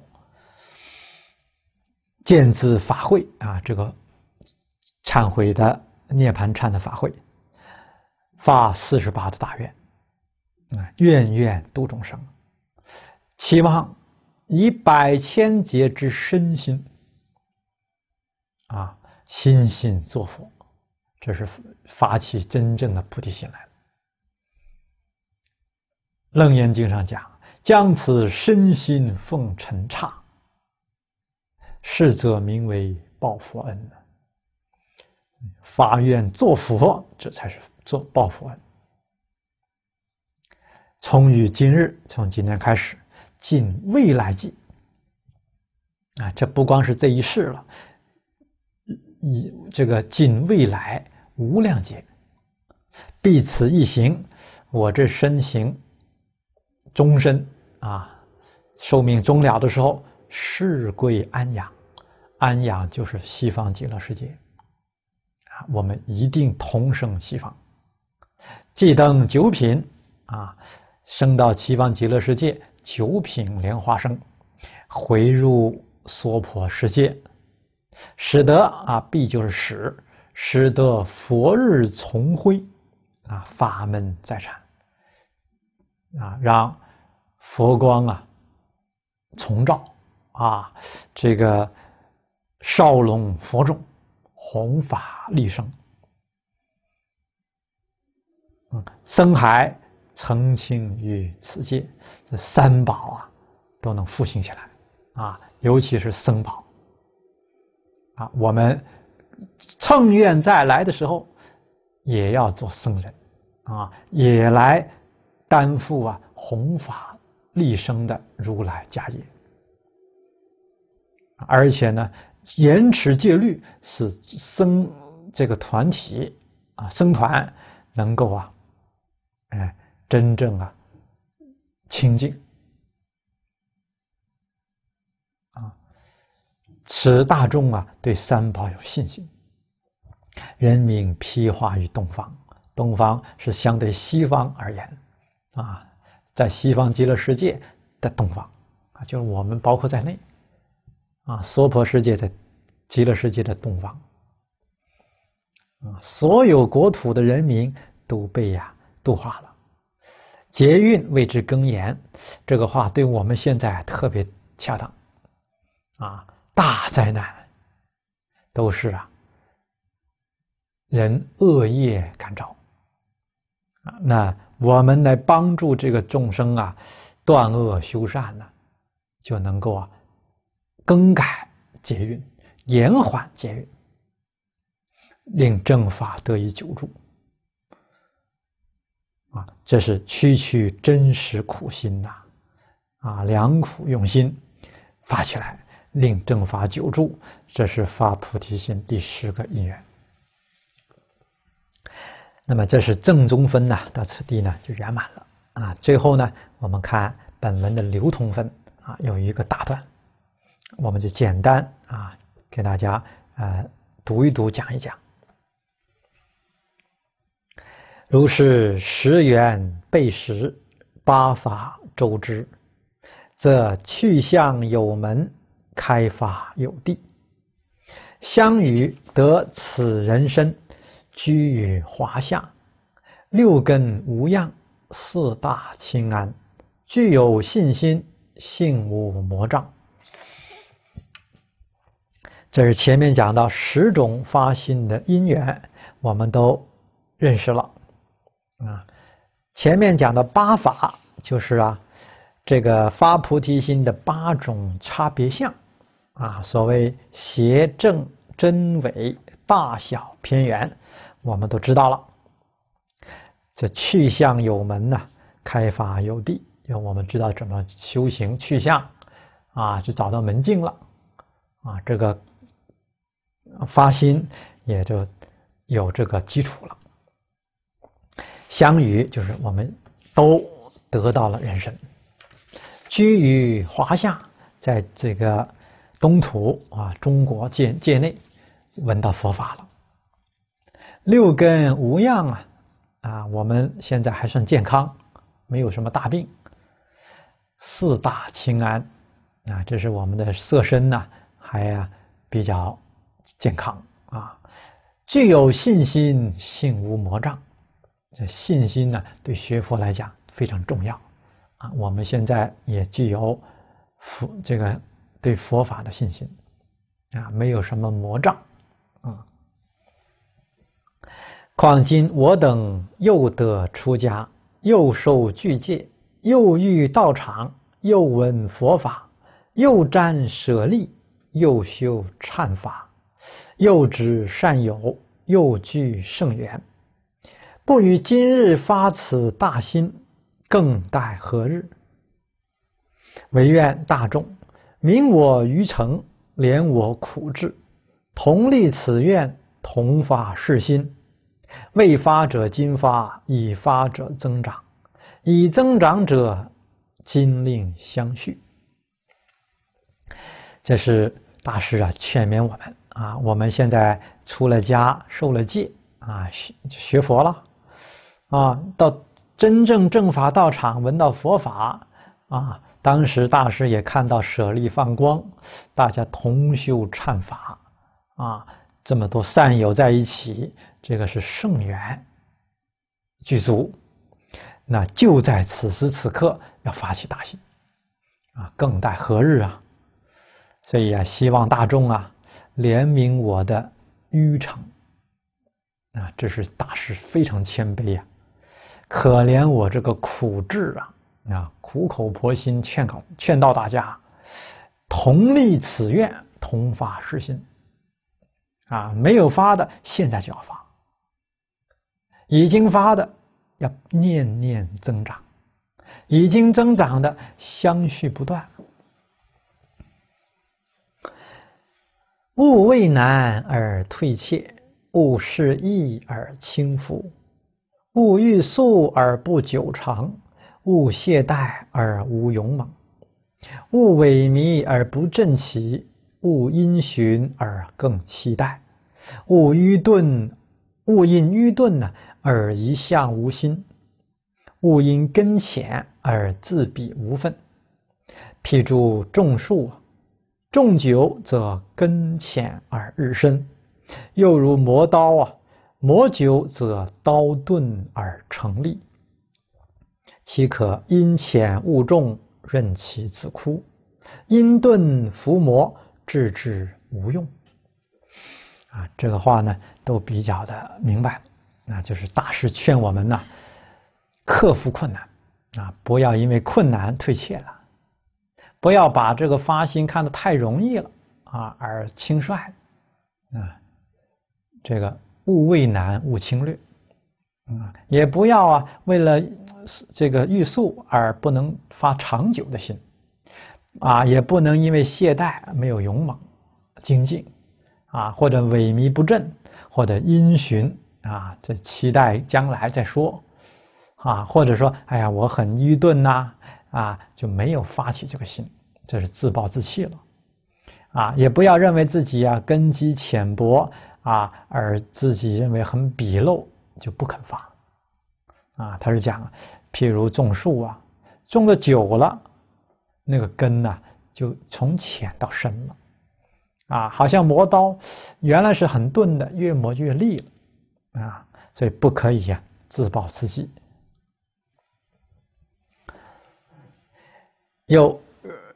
Speaker 2: 见自法会啊，这个忏悔的涅盘忏的法会，发四十八的大愿啊，愿愿度众生，期望。以百千劫之身心啊，心心作佛，这是发起真正的菩提心来了。楞严经上讲：“将此身心奉尘刹，是则名为报佛恩。”发愿做佛，这才是做报佛恩。从于今日，从今天开始。尽未来际啊，这不光是这一世了，以这个尽未来无量劫，必此一行，我这身形终身啊，寿命终了的时候，世归安养，安养就是西方极乐世界。啊，我们一定同生西方，即登九品啊，升到西方极乐世界。九品莲花生回入娑婆世界，使得啊，必就是使，使得佛日重辉啊，法门在产。啊，让佛光啊重照。啊，这个少龙佛种弘法立生，嗯，僧海。澄清于此界，这三宝啊都能复兴起来。啊，尤其是僧宝。啊，我们乘愿再来的时候，也要做僧人。啊，也来担负啊弘法立生的如来家业，而且呢，严持戒律，使僧这个团体啊僧团能够啊，哎。真正啊，清净啊，使大众啊对三宝有信心，人民披化于东方，东方是相对西方而言啊，在西方极乐世界的东方啊，就是我们包括在内啊，娑婆世界的极乐世界的东方啊，所有国土的人民都被呀度化了。劫运谓之更延，这个话对我们现在特别恰当啊！大灾难都是啊人恶业感召啊，那我们来帮助这个众生啊断恶修善呢，就能够啊更改劫运，延缓劫运，令正法得以久住。啊，这是区区真实苦心呐！啊，良苦用心发起来，令正法久住，这是发菩提心第十个因缘。那么，这是正宗分呐，到此地呢就圆满了啊。最后呢，我们看本文的流通分啊，有一个大段，我们就简单啊给大家呃读一读，讲一讲。如是十缘备时，八法周知，则去向有门，开法有地。相与得此人身，居于华夏，六根无恙，四大清安，具有信心，性无魔障。这是前面讲到十种发心的因缘，我们都认识了。啊，前面讲的八法就是啊，这个发菩提心的八种差别相啊，所谓邪正真伪大小偏圆，我们都知道了。这去向有门呢，开发有地，因为我们知道怎么修行去向啊，就找到门径了啊，这个发心也就有这个基础了。相与就是我们都得到了人生，居于华夏，在这个东土啊，中国界界内闻到佛法了。六根无恙啊啊，我们现在还算健康，没有什么大病。四大清安啊，这是我们的色身呢，还比较健康啊，具有信心，性无魔障。这信心呢，对学佛来讲非常重要啊！我们现在也具有佛这个对佛法的信心啊，没有什么魔障啊。况今我等又得出家，又受具戒，又遇道场，又闻佛法，又沾舍利，又修忏法，又知善友，又具圣缘。不与今日发此大心，更待何日？唯愿大众明我愚诚，怜我苦志，同立此愿，同发誓心。未发者今发，已发者增长，已增长者今令相续。这是大师啊，劝勉我们啊！我们现在出了家，受了戒啊，学学佛了。啊，到真正正法道场，闻到佛法啊！当时大师也看到舍利放光，大家同修忏法啊，这么多善友在一起，这个是圣缘具足。那就在此时此刻，要发起大心啊！更待何日啊？所以啊，希望大众啊，怜悯我的愚诚啊！这是大师非常谦卑呀。可怜我这个苦智啊啊！苦口婆心劝告劝导大家，同立此愿，同发誓心啊！没有发的，现在就要发；已经发的，要念念增长；已经增长的，相续不断。勿畏难而退怯，勿视易而轻浮。勿欲速而不久长，勿懈怠而无勇猛，勿萎靡而不振起，勿因循而更期待，勿愚钝，勿因愚钝呢而一向无心；勿因根浅而自彼无分。譬如种树啊，重久则根浅而日深；又如磨刀啊，磨久则刀钝而成利。岂可因浅勿重，任其自枯；因钝伏磨，置之无用。啊，这个话呢，都比较的明白。那就是大师劝我们呢，克服困难啊，不要因为困难退怯了，不要把这个发心看得太容易了啊而轻率啊。这个勿畏难，勿轻略啊，也不要啊为了这个欲速而不能发长久的心啊，也不能因为懈怠没有勇猛精进。啊，或者萎靡不振，或者因循啊，这期待将来再说啊，或者说，哎呀，我很愚钝呐，啊就没有发起这个心，这是自暴自弃了啊！也不要认为自己啊根基浅薄啊，而自己认为很鄙陋就不肯发啊。他是讲，譬如种树啊，种的久了，那个根呢，就从浅到深了。啊，好像磨刀，原来是很钝的，越磨越利了啊！所以不可以呀，自暴自弃。又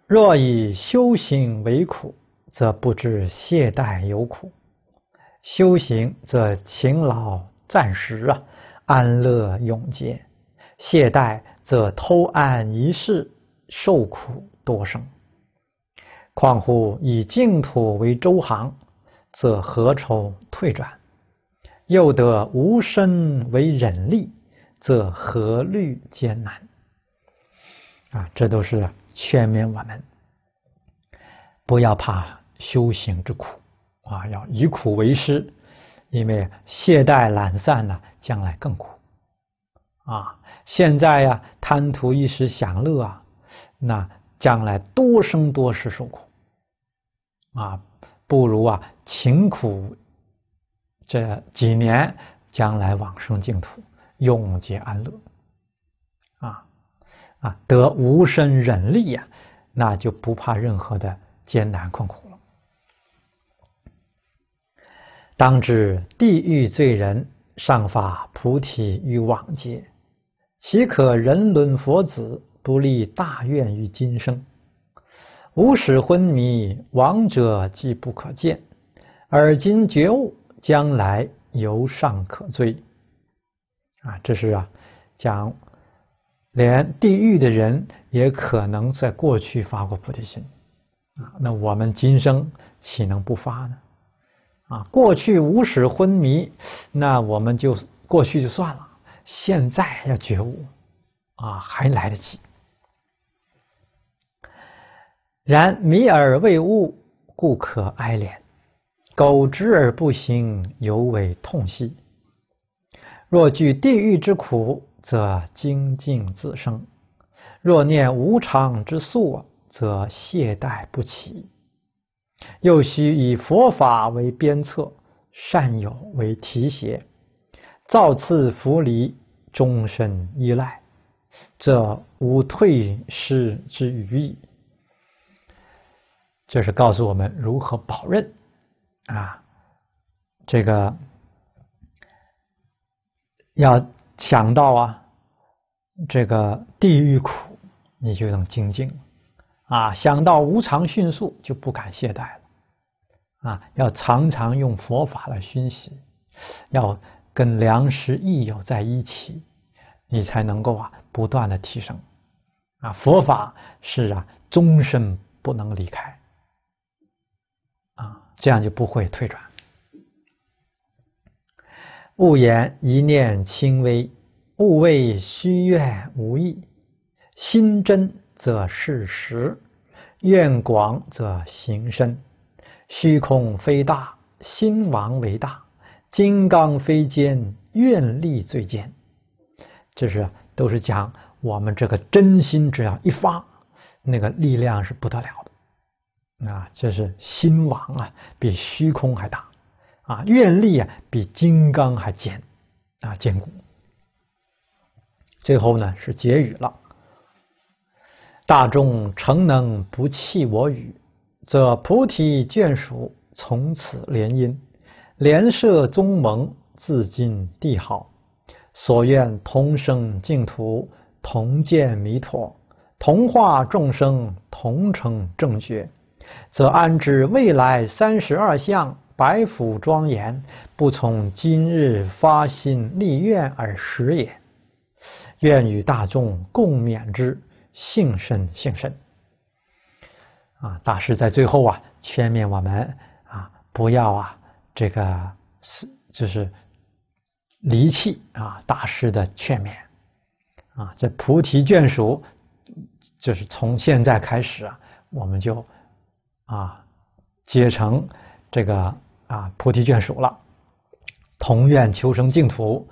Speaker 2: 若以修行为苦，则不知懈怠有苦；修行则勤劳暂时啊，安乐永结；懈怠则偷安一世，受苦多生。况乎以净土为周行，则何愁退转？又得无身为忍力，则何虑艰难？啊，这都是劝勉我们，不要怕修行之苦啊，要以苦为师，因为懈怠懒散呢，将来更苦啊。现在呀，贪图一时享乐啊，那。将来多生多世受苦啊，不如啊勤苦这几年，将来往生净土，永结安乐啊，得无生忍力呀，那就不怕任何的艰难困苦了。当知地狱罪人上发菩提于往劫，岂可人伦佛子？不立大愿于今生，无始昏迷，亡者既不可见，而今觉悟，将来犹尚可追。啊，这是啊，讲连地狱的人也可能在过去发过菩提心啊，那我们今生岂能不发呢？啊，过去无始昏迷，那我们就过去就算了，现在要觉悟啊，还来得及。然迷而未悟，故可哀怜；苟知而不行，犹为痛惜。若惧地狱之苦，则精进自生；若念无常之速，则懈怠不起。又须以佛法为鞭策，善友为提携，造次福离，终身依赖，则无退失之余矣。这是告诉我们如何保任啊，这个要想到啊，这个地狱苦，你就能精进啊；想到无常迅速，就不敢懈怠了啊。要常常用佛法来熏习，要跟良师益友在一起，你才能够啊不断的提升啊。佛法是啊，终身不能离开。啊，这样就不会退转。勿言一念轻微，勿谓虚愿无益。心真则事实，愿广则行深。虚空非大，心王为大；金刚非坚，愿力最坚。这是都是讲我们这个真心，只要一发，那个力量是不得了的。啊，这是心王啊，比虚空还大啊，愿力啊比金刚还坚啊坚固。最后呢是结语了。大众诚能不弃我语，则菩提眷属从此联姻，连摄宗盟，自今地好。所愿同生净土，同见弥陀，同化众生，同成正觉，则安知未来三十二相白府庄严，不从今日发心立愿而实也。愿与大众共勉之，幸甚幸甚。啊，大师在最后啊劝勉我们啊，不要啊这个是就是离弃啊大师的劝勉啊，这菩提眷属就是从现在开始啊，我们就啊结成这个啊菩提眷属了，同愿求生净土。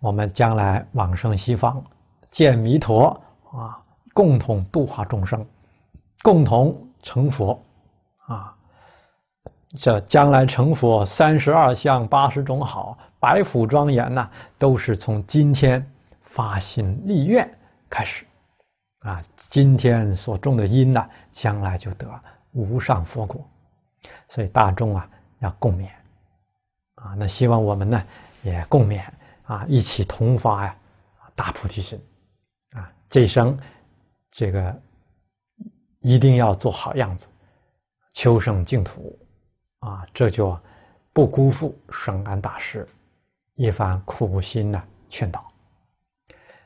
Speaker 2: 我们将来往生西方见弥陀啊，共同度化众生，共同成佛啊！这将来成佛三十二相八十种好，百福庄严呐，都是从今天发心立愿开始啊！今天所种的因呐，将来就得无上佛果。所以大众啊，要共勉啊！那希望我们呢，也共勉。啊，一起同发呀，大菩提心啊！这一生这个一定要做好样子，求生净土啊！这就不辜负圣安大师一番苦心的劝导。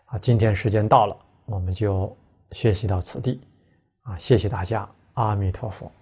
Speaker 2: 啊，今天时间到了，我们就学习到此地啊！谢谢大家，阿弥陀佛。